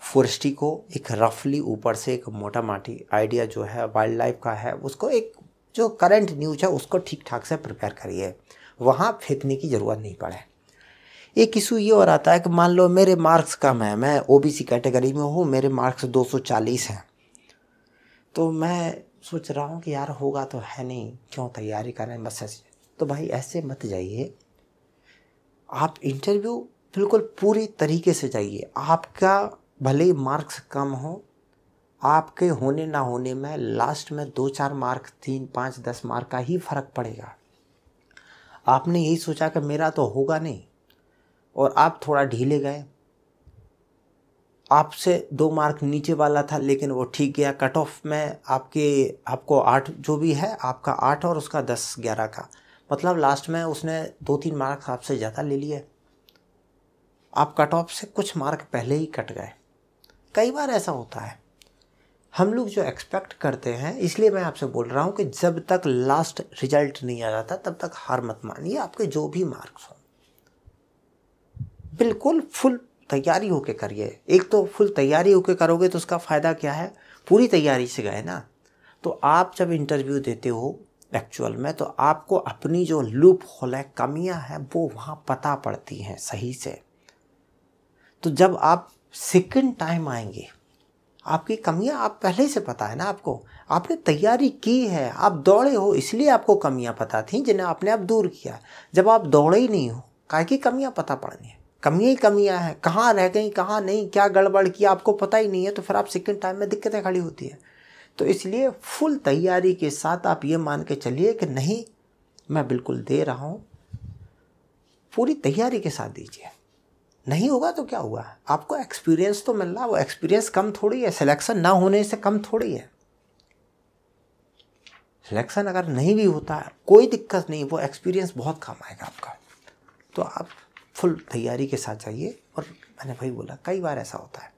फॉरेस्ट्री को एक रफली ऊपर से एक मोटा माटी आइडिया जो है वाइल्ड लाइफ का है, उसको एक जो करंट न्यूज़ है, उसको ठीक ठाक से प्रिपेयर करिए। वहाँ फेंकने की ज़रूरत नहीं पड़े। एक इशू ये और आता है कि मान लो मेरे मार्क्स कम है, मैं ओबीसी कैटेगरी में हूँ, मेरे मार्क्स 240 हैं। तो मैं सोच रहा हूँ कि यार होगा तो है नहीं, क्यों तैयारी कर रहे हैं, बस ऐसे। तो भाई ऐसे मत जाइए। आप इंटरव्यू बिल्कुल पूरी तरीके से जाइए। आपका भले ही मार्क्स कम हो, आपके होने ना होने में लास्ट में दो चार मार्क, तीन, पाँच, दस मार्क का ही फ़र्क पड़ेगा। आपने यही सोचा कि मेरा तो होगा नहीं और आप थोड़ा ढीले गए। आपसे दो मार्क नीचे वाला था, लेकिन वो ठीक गया। कट ऑफ़ में आपके, आपको आठ, जो भी है, आपका आठ और उसका दस, ग्यारह का। मतलब लास्ट में उसने दो तीन मार्क्स आपसे ज़्यादा ले लिए। आप कट ऑफ़ से कुछ मार्क पहले ही कट गए। कई बार ऐसा होता है। हम लोग जो एक्सपेक्ट करते हैं, इसलिए मैं आपसे बोल रहा हूँ कि जब तक लास्ट रिज़ल्ट नहीं आ जाता, तब तक हार मत मानिए, आपके जो भी मार्क्स हों। बिल्कुल फुल तैयारी होके करिए। एक तो फुल तैयारी होके करोगे तो उसका फ़ायदा क्या है? पूरी तैयारी से गए ना। तो आप जब इंटरव्यू देते हो एक्चुअल में तो आपको अपनी जो लूप होल है, कमियाँ हैं, वो वहाँ पता पड़ती हैं सही से। तो जब आप सेकंड टाइम आएँगे। आपकी कमियाँ आप पहले से पता है ना आपको। आपने तैयारी की है, आप दौड़े हो, इसलिए आपको कमियाँ पता थी जिन्हें आपने अब दूर किया। जब आप दौड़े ही नहीं हो काय की कमियाँ पता पड़नी है? कमियाँ ही कमियाँ हैं। कहाँ रह गई, कहाँ नहीं, क्या गड़बड़ किया आपको पता ही नहीं है तो फिर आप सेकेंड टाइम में दिक्कतें खड़ी होती है। तो इसलिए फुल तैयारी के साथ आप ये मान के चलिए कि नहीं, मैं बिल्कुल दे रहा हूँ। पूरी तैयारी के साथ दीजिए। नहीं होगा तो क्या हुआ? आपको एक्सपीरियंस तो मिल रहा, वो एक्सपीरियंस कम थोड़ी है सिलेक्शन ना होने से कम थोड़ी है। सिलेक्शन अगर नहीं भी होता है कोई दिक्कत नहीं, वो एक्सपीरियंस बहुत काम आएगा आपका। तो आप फुल तैयारी के साथ जाइए, और मैंने भाई बोला, कई बार ऐसा होता है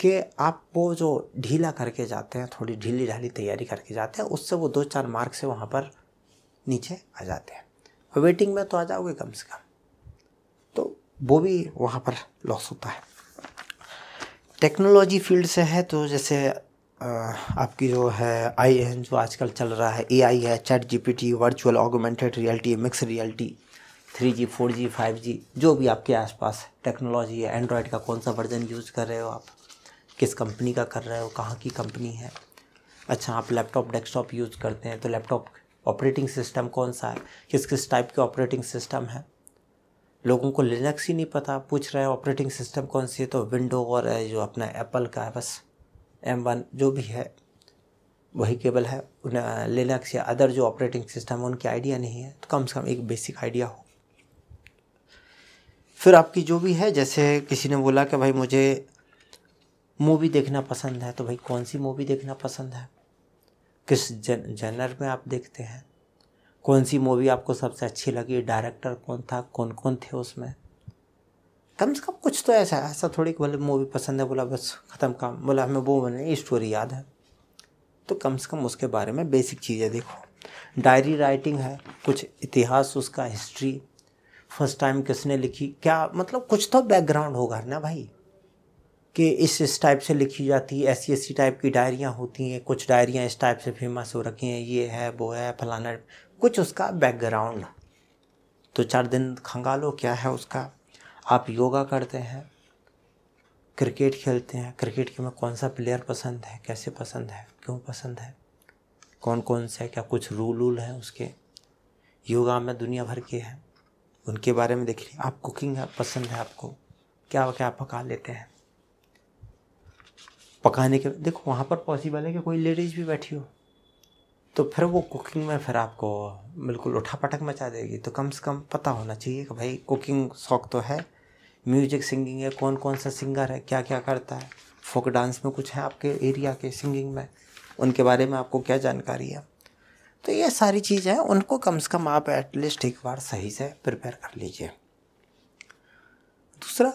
कि आप वो जो ढीला करके जाते हैं, थोड़ी ढीली ढाली तैयारी करके जाते हैं, उससे वो दो चार मार्क से वहाँ पर नीचे आ जाते हैं। वेटिंग में तो आ जाओगे कम से कम। वो भी वहाँ पर लॉस होता है। टेक्नोलॉजी फ़ील्ड से है तो जैसे आपकी जो है आई एन जो आजकल चल रहा है ए आई है chat G P T virtual augmented reality mix reality three G four G five G जो भी आपके आसपास टेक्नोलॉजी है एंड्रॉयड का कौन सा वर्जन यूज़ कर रहे हो आप? किस कंपनी का कर रहे हो? कहाँ की कंपनी है? अच्छा आप लैपटॉप डेस्कटॉप यूज़ करते हैं तो लैपटॉप ऑपरेटिंग सिस्टम कौन सा है? किस किस टाइप के ऑपरेटिंग सिस्टम है? लोगों को लिनक्स ही नहीं पता, पूछ रहे हैं ऑपरेटिंग सिस्टम कौन सी है तो विंडो और जो अपना एप्पल का है, बस एम वन जो भी है, वही केबल है, उन्हें लिनक्स या अदर जो ऑपरेटिंग सिस्टम है, उनकी आइडिया नहीं है तो कम से कम एक बेसिक आइडिया हो। फिर आपकी जो भी है, जैसे किसी ने बोला कि भाई मुझे मूवी देखना पसंद है तो भाई कौन सी मूवी देखना पसंद है? किस जन जनर में आप देखते हैं? कौन सी मूवी आपको सबसे अच्छी लगी? डायरेक्टर कौन था? कौन कौन थे उसमें? कम से कम कुछ तो ऐसा ऐसा थोड़ी बोले मूवी पसंद है, बोला बस ख़त्म काम, बोला हमें वो बने स्टोरी याद है। तो कम से कम उसके बारे में बेसिक चीज़ें देखो। डायरी राइटिंग है, कुछ इतिहास, उसका हिस्ट्री फ़र्स्ट टाइम किसने लिखी, क्या मतलब कुछ तो बैकग्राउंड होगा ना भाई, कि इस इस टाइप से लिखी जाती है, ऐसी ऐसी टाइप की डायरियाँ होती हैं, कुछ डायरियाँ इस टाइप से फ़ेमस हो रखी हैं, ये है, वो है, फलाना कुछ उसका बैकग्राउंड तो चार दिन खंगालो, क्या है उसका? आप योगा करते हैं, क्रिकेट खेलते हैं। क्रिकेट के में कौन सा प्लेयर पसंद है? कैसे पसंद है? क्यों पसंद है? कौन कौन से क्या कुछ रूल वूल हैं उसके? योगा में दुनिया भर के हैं। उनके बारे में देख लीजिए आप कुकिंग है, पसंद है आपको। क्या क्या पका लेते हैं? पकाने के, देखो, वहाँ पर पॉसिबल है कि कोई लेडीज़ भी बैठी हो। तो फिर वो कुकिंग में फिर आपको बिल्कुल उठा पटक मचा देगी। तो कम से कम पता होना चाहिए कि भाई कुकिंग शौक तो है म्यूज़िक सिंगिंग है कौन कौन सा सिंगर है क्या क्या करता है फोक डांस में कुछ है आपके एरिया के सिंगिंग में, उनके बारे में आपको क्या जानकारी है? तो ये सारी चीज़ें हैं, उनको कम से कम आप एटलीस्ट एक बार सही से प्रिपेयर कर लीजिए। दूसरा,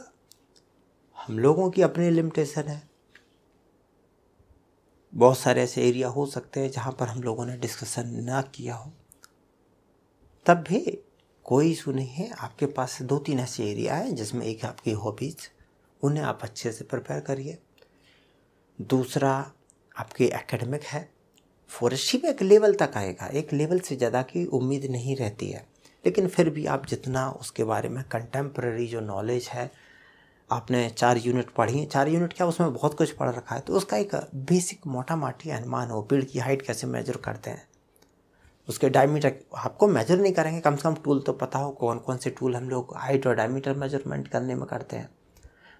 हम लोगों की अपनी लिमिटेशन है। बहुत सारे ऐसे एरिया हो सकते हैं जहाँ पर हम लोगों ने डिस्कशन ना किया हो। तब भी कोई इशू नहीं है। आपके पास दो तीन ऐसे एरिया हैं जिसमें एक आपकी हॉबीज़ उन्हें आप अच्छे से प्रिपेयर करिए। दूसरा आपकी एकेडमिक है। फॉरेस्ट्री में एक लेवल तक आएगा। एक लेवल से ज़्यादा की उम्मीद नहीं रहती है। लेकिन फिर भी आप जितना उसके बारे में कंटेम्प्रेरी जो नॉलेज है आपने चार यूनिट पढ़ी है। चार यूनिट क्या उसमें बहुत कुछ पढ़ रखा है। तो उसका एक बेसिक मोटा माटी अनुमान हो पेड़ की हाइट कैसे मेजर करते हैं। उसके डायमीटर आपको मेजर नहीं करेंगे, कम से कम टूल तो पता हो कौन कौन से टूल हम लोग हाइट और डायमीटर मेज़रमेंट करने में करते हैं।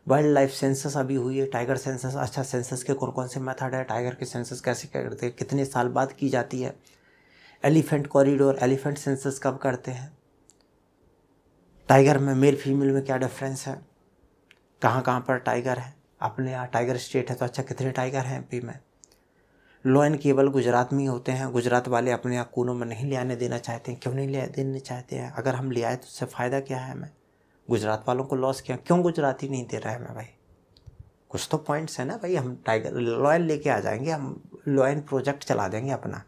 वाइल्ड लाइफ सेंसस अभी हुई है टाइगर सेंसस अच्छा सेंसस के कौन कौन से मेथड है टाइगर के सेंसस कैसे करते हैं, कितने साल बाद की जाती है। एलिफेंट कॉरिडोर एलिफेंट सेंसस कब करते हैं? टाइगर में मेल फीमेल में क्या डिफरेंस है? कहाँ कहाँ पर टाइगर है? अपने यहाँ टाइगर स्टेट है तो अच्छा कितने टाइगर हैं एम में? लोयन केवल गुजरात में ही होते हैं। गुजरात वाले अपने यहाँ कूनों में नहीं ले आने देना चाहते हैं। क्यों नहीं ले देने चाहते हैं? अगर हम ले आए तो उससे फ़ायदा क्या है हमें? गुजरात वालों को लॉस क्या? क्यों गुजराती नहीं दे रहा है हमें भाई? कुछ तो पॉइंट्स है ना भाई। हम टाइगर लॉयन लेके आ जाएँगे। हम लॉयन प्रोजेक्ट चला देंगे अपना।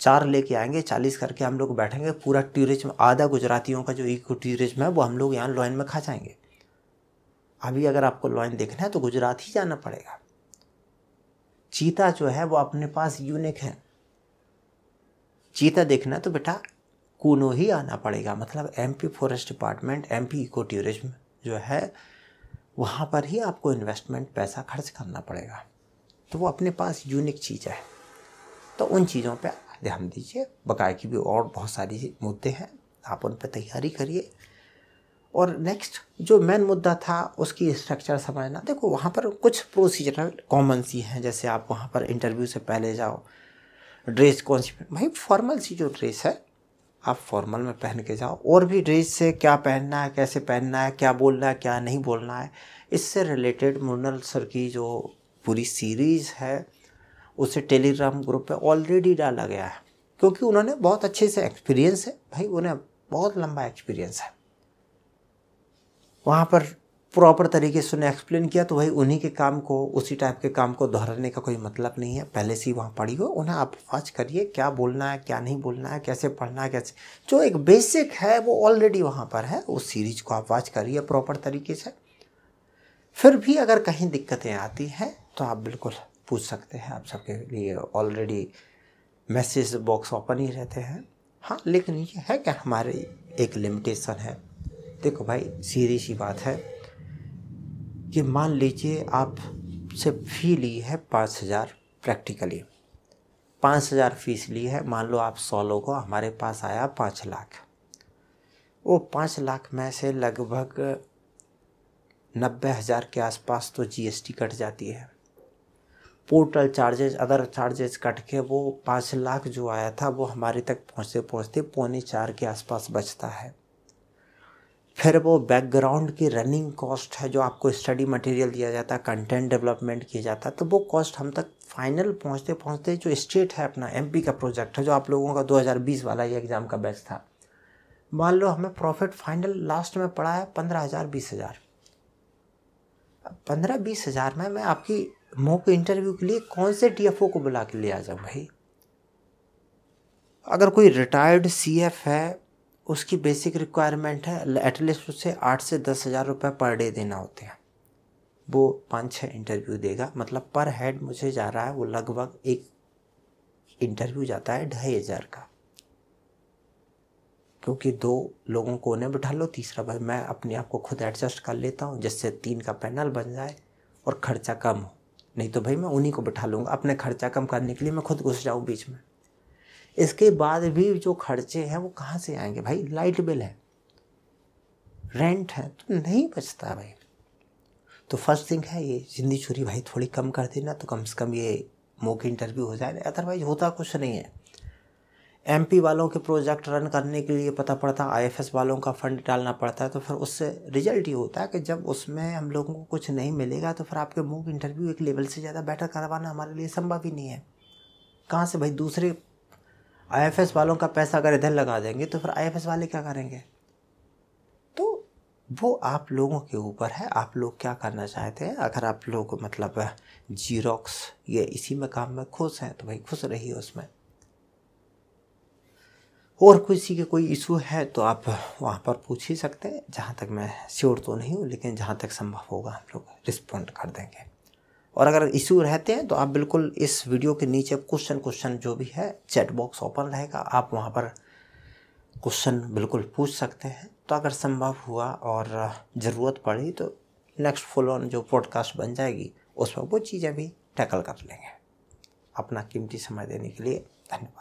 चार लेके आएँगे, चालीस करके हम लोग बैठेंगे। पूरा टूरिज़्म आधा गुजरातियों का जो इको टूरिज़्म है, वो हम लोग यहाँ लॉयन में खा जाएँगे। अभी अगर आपको लॉइन देखना है तो गुजरात ही जाना पड़ेगा। चीता जो है वो अपने पास यूनिक है। चीता देखना तो बेटा कूनो ही आना पड़ेगा। मतलब MP forest department MP ecotourism जो है, वहाँ पर ही आपको इन्वेस्टमेंट पैसा खर्च करना पड़ेगा। तो वो अपने पास यूनिक चीज़ है। तो उन चीज़ों पे ध्यान दीजिए। बकाए की भी और बहुत सारी मुद्दे हैं। आप उन पर तैयारी करिए। और नेक्स्ट जो मेन मुद्दा था, उसकी स्ट्रक्चर समझना देखो, वहाँ पर कुछ प्रोसीजरल कॉमन सी हैं। जैसे आप वहाँ पर इंटरव्यू से पहले जाओ ड्रेस कौन सी भाई फॉर्मल सी जो ड्रेस है, आप फॉर्मल में पहन के जाओ। और भी ड्रेस से क्या पहनना है, कैसे पहनना है, क्या बोलना है, क्या नहीं बोलना है, इससे रिलेटेड मुनल सर की जो पूरी सीरीज़ है, उसे टेलीग्राम ग्रुप पे ऑलरेडी डाला गया है। क्योंकि उन्होंने बहुत अच्छे से एक्सपीरियंस है। भाई, उन्हें बहुत लंबा एक्सपीरियंस है। वहाँ पर प्रॉपर तरीके से उन्हें एक्सप्लेन किया तो भाई उन्हीं के काम को, उसी टाइप के काम को दोहराने का कोई मतलब नहीं है। पहले से ही वहाँ पढ़ी हो, उन्हें आप वॉच करिए, क्या बोलना है, क्या नहीं बोलना है, कैसे पढ़ना है, कैसे। जो एक बेसिक है, वो ऑलरेडी वहाँ पर है, उस सीरीज़ को आप वॉच करिए प्रॉपर तरीके से। फिर भी अगर कहीं दिक्कतें आती हैं तो आप बिल्कुल पूछ सकते हैं, आप सबके लिए ऑलरेडी मैसेज बॉक्स ओपन ही रहते हैं। हाँ लेकिन ये है कि हमारे एक लिमिटेशन है। देखो भाई, सीधी सी बात है कि मान लीजिए आप से फ़ी ली है पाँच हज़ार प्रैक्टिकली पाँच हज़ार फ़ीस ली है, मान लो आप सौ लोगों, हमारे पास आया पाँच लाख। वो पाँच लाख में से लगभग नब्बे हज़ार के आसपास तो जीएसटी कट जाती है। Portal charges other charges cut के वो पाँच लाख जो आया था, वो हमारे तक पहुँचते पहुँचते पौने चार के आसपास बचता है। फिर वो बैकग्राउंड की रनिंग कॉस्ट है जो आपको स्टडी मटेरियल दिया जाता है कंटेंट डेवलपमेंट किया जाता है तो वो कॉस्ट हम तक फाइनल पहुँचते पहुँचते जो स्टेट है अपना एमपी का प्रोजेक्ट है, जो आप लोगों का 2020 वाला ये एग्ज़ाम का बैच था। मान लो हमें प्रॉफिट फाइनल लास्ट में पड़ा है पंद्रह हज़ार बीस हज़ार। पंद्रह बीस हज़ार में मैं आपकी मोक इंटरव्यू के लिए कौन से टी को बुला के ले आ जाऊँ भाई? अगर कोई रिटायर्ड सीएफ है उसकी बेसिक रिक्वायरमेंट है एटलीस्ट उसे आठ से दस हज़ार रुपये पर डे देना होते हैं। वो पाँच छः इंटरव्यू देगा मतलब पर हेड मुझे जा रहा है, वो लगभग एक इंटरव्यू जाता है ढाई हज़ार का। क्योंकि दो लोगों को उन्हें बिठा लो, तीसरा भाई, मैं अपने आप को खुद एडजस्ट कर लेता हूँ, जिससे तीन का पैनल बन जाए और ख़र्चा कम हो। नहीं तो भाई, मैं उन्हीं को बिठा लूँगा, अपने खर्चा कम करने के लिए मैं खुद घुस जाऊँ बीच में। इसके बाद भी जो खर्चे हैं, वो कहाँ से आएँगे? भाई, लाइट बिल है। रेंट है तो नहीं बचता भाई। तो फ़र्स्ट थिंग है ये, जिंदी छुरी भाई थोड़ी कम कर देना तो कम से कम ये मौके इंटरव्यू हो जाए। अदरवाइज़ होता कुछ नहीं है। एमपी वालों के प्रोजेक्ट रन करने के लिए पता पड़ता है आईएफएस वालों का फंड डालना पड़ता है तो फिर उससे रिज़ल्ट ये होता है कि जब उसमें हम लोगों को कुछ नहीं मिलेगा तो फिर आपके मूव इंटरव्यू एक लेवल से ज़्यादा बेटर करवाना हमारे लिए संभव ही नहीं है। कहाँ से भाई दूसरे आईएफएस वालों का पैसा अगर इधर लगा देंगे तो फिर आईएफएस वाले क्या करेंगे? तो वो आप लोगों के ऊपर है। आप लोग क्या करना चाहते हैं? अगर आप लोग मतलब जीरोक्स ये इसी में काम में खुश हैं तो भाई खुश रहिए उसमें। और किसी के कोई इशू है तो आप वहाँ पर पूछ ही सकते हैं। जहाँ तक मैं श्योर तो नहीं हूँ, लेकिन जहाँ तक संभव होगा, हम लोग रिस्पॉन्ड कर देंगे। और अगर इश्यू रहते हैं तो आप बिल्कुल इस वीडियो के नीचे क्वेश्चन क्वेश्चन जो भी है, चैट बॉक्स ओपन रहेगा। आप वहाँ पर क्वेश्चन बिल्कुल पूछ सकते हैं। तो अगर संभव हुआ और ज़रूरत पड़ी तो नेक्स्ट फुल ऑन जो पॉडकास्ट बन जाएगी उसमें वो चीज़ें भी टैकल कर लेंगे। अपना कीमती समय देने के लिए धन्यवाद।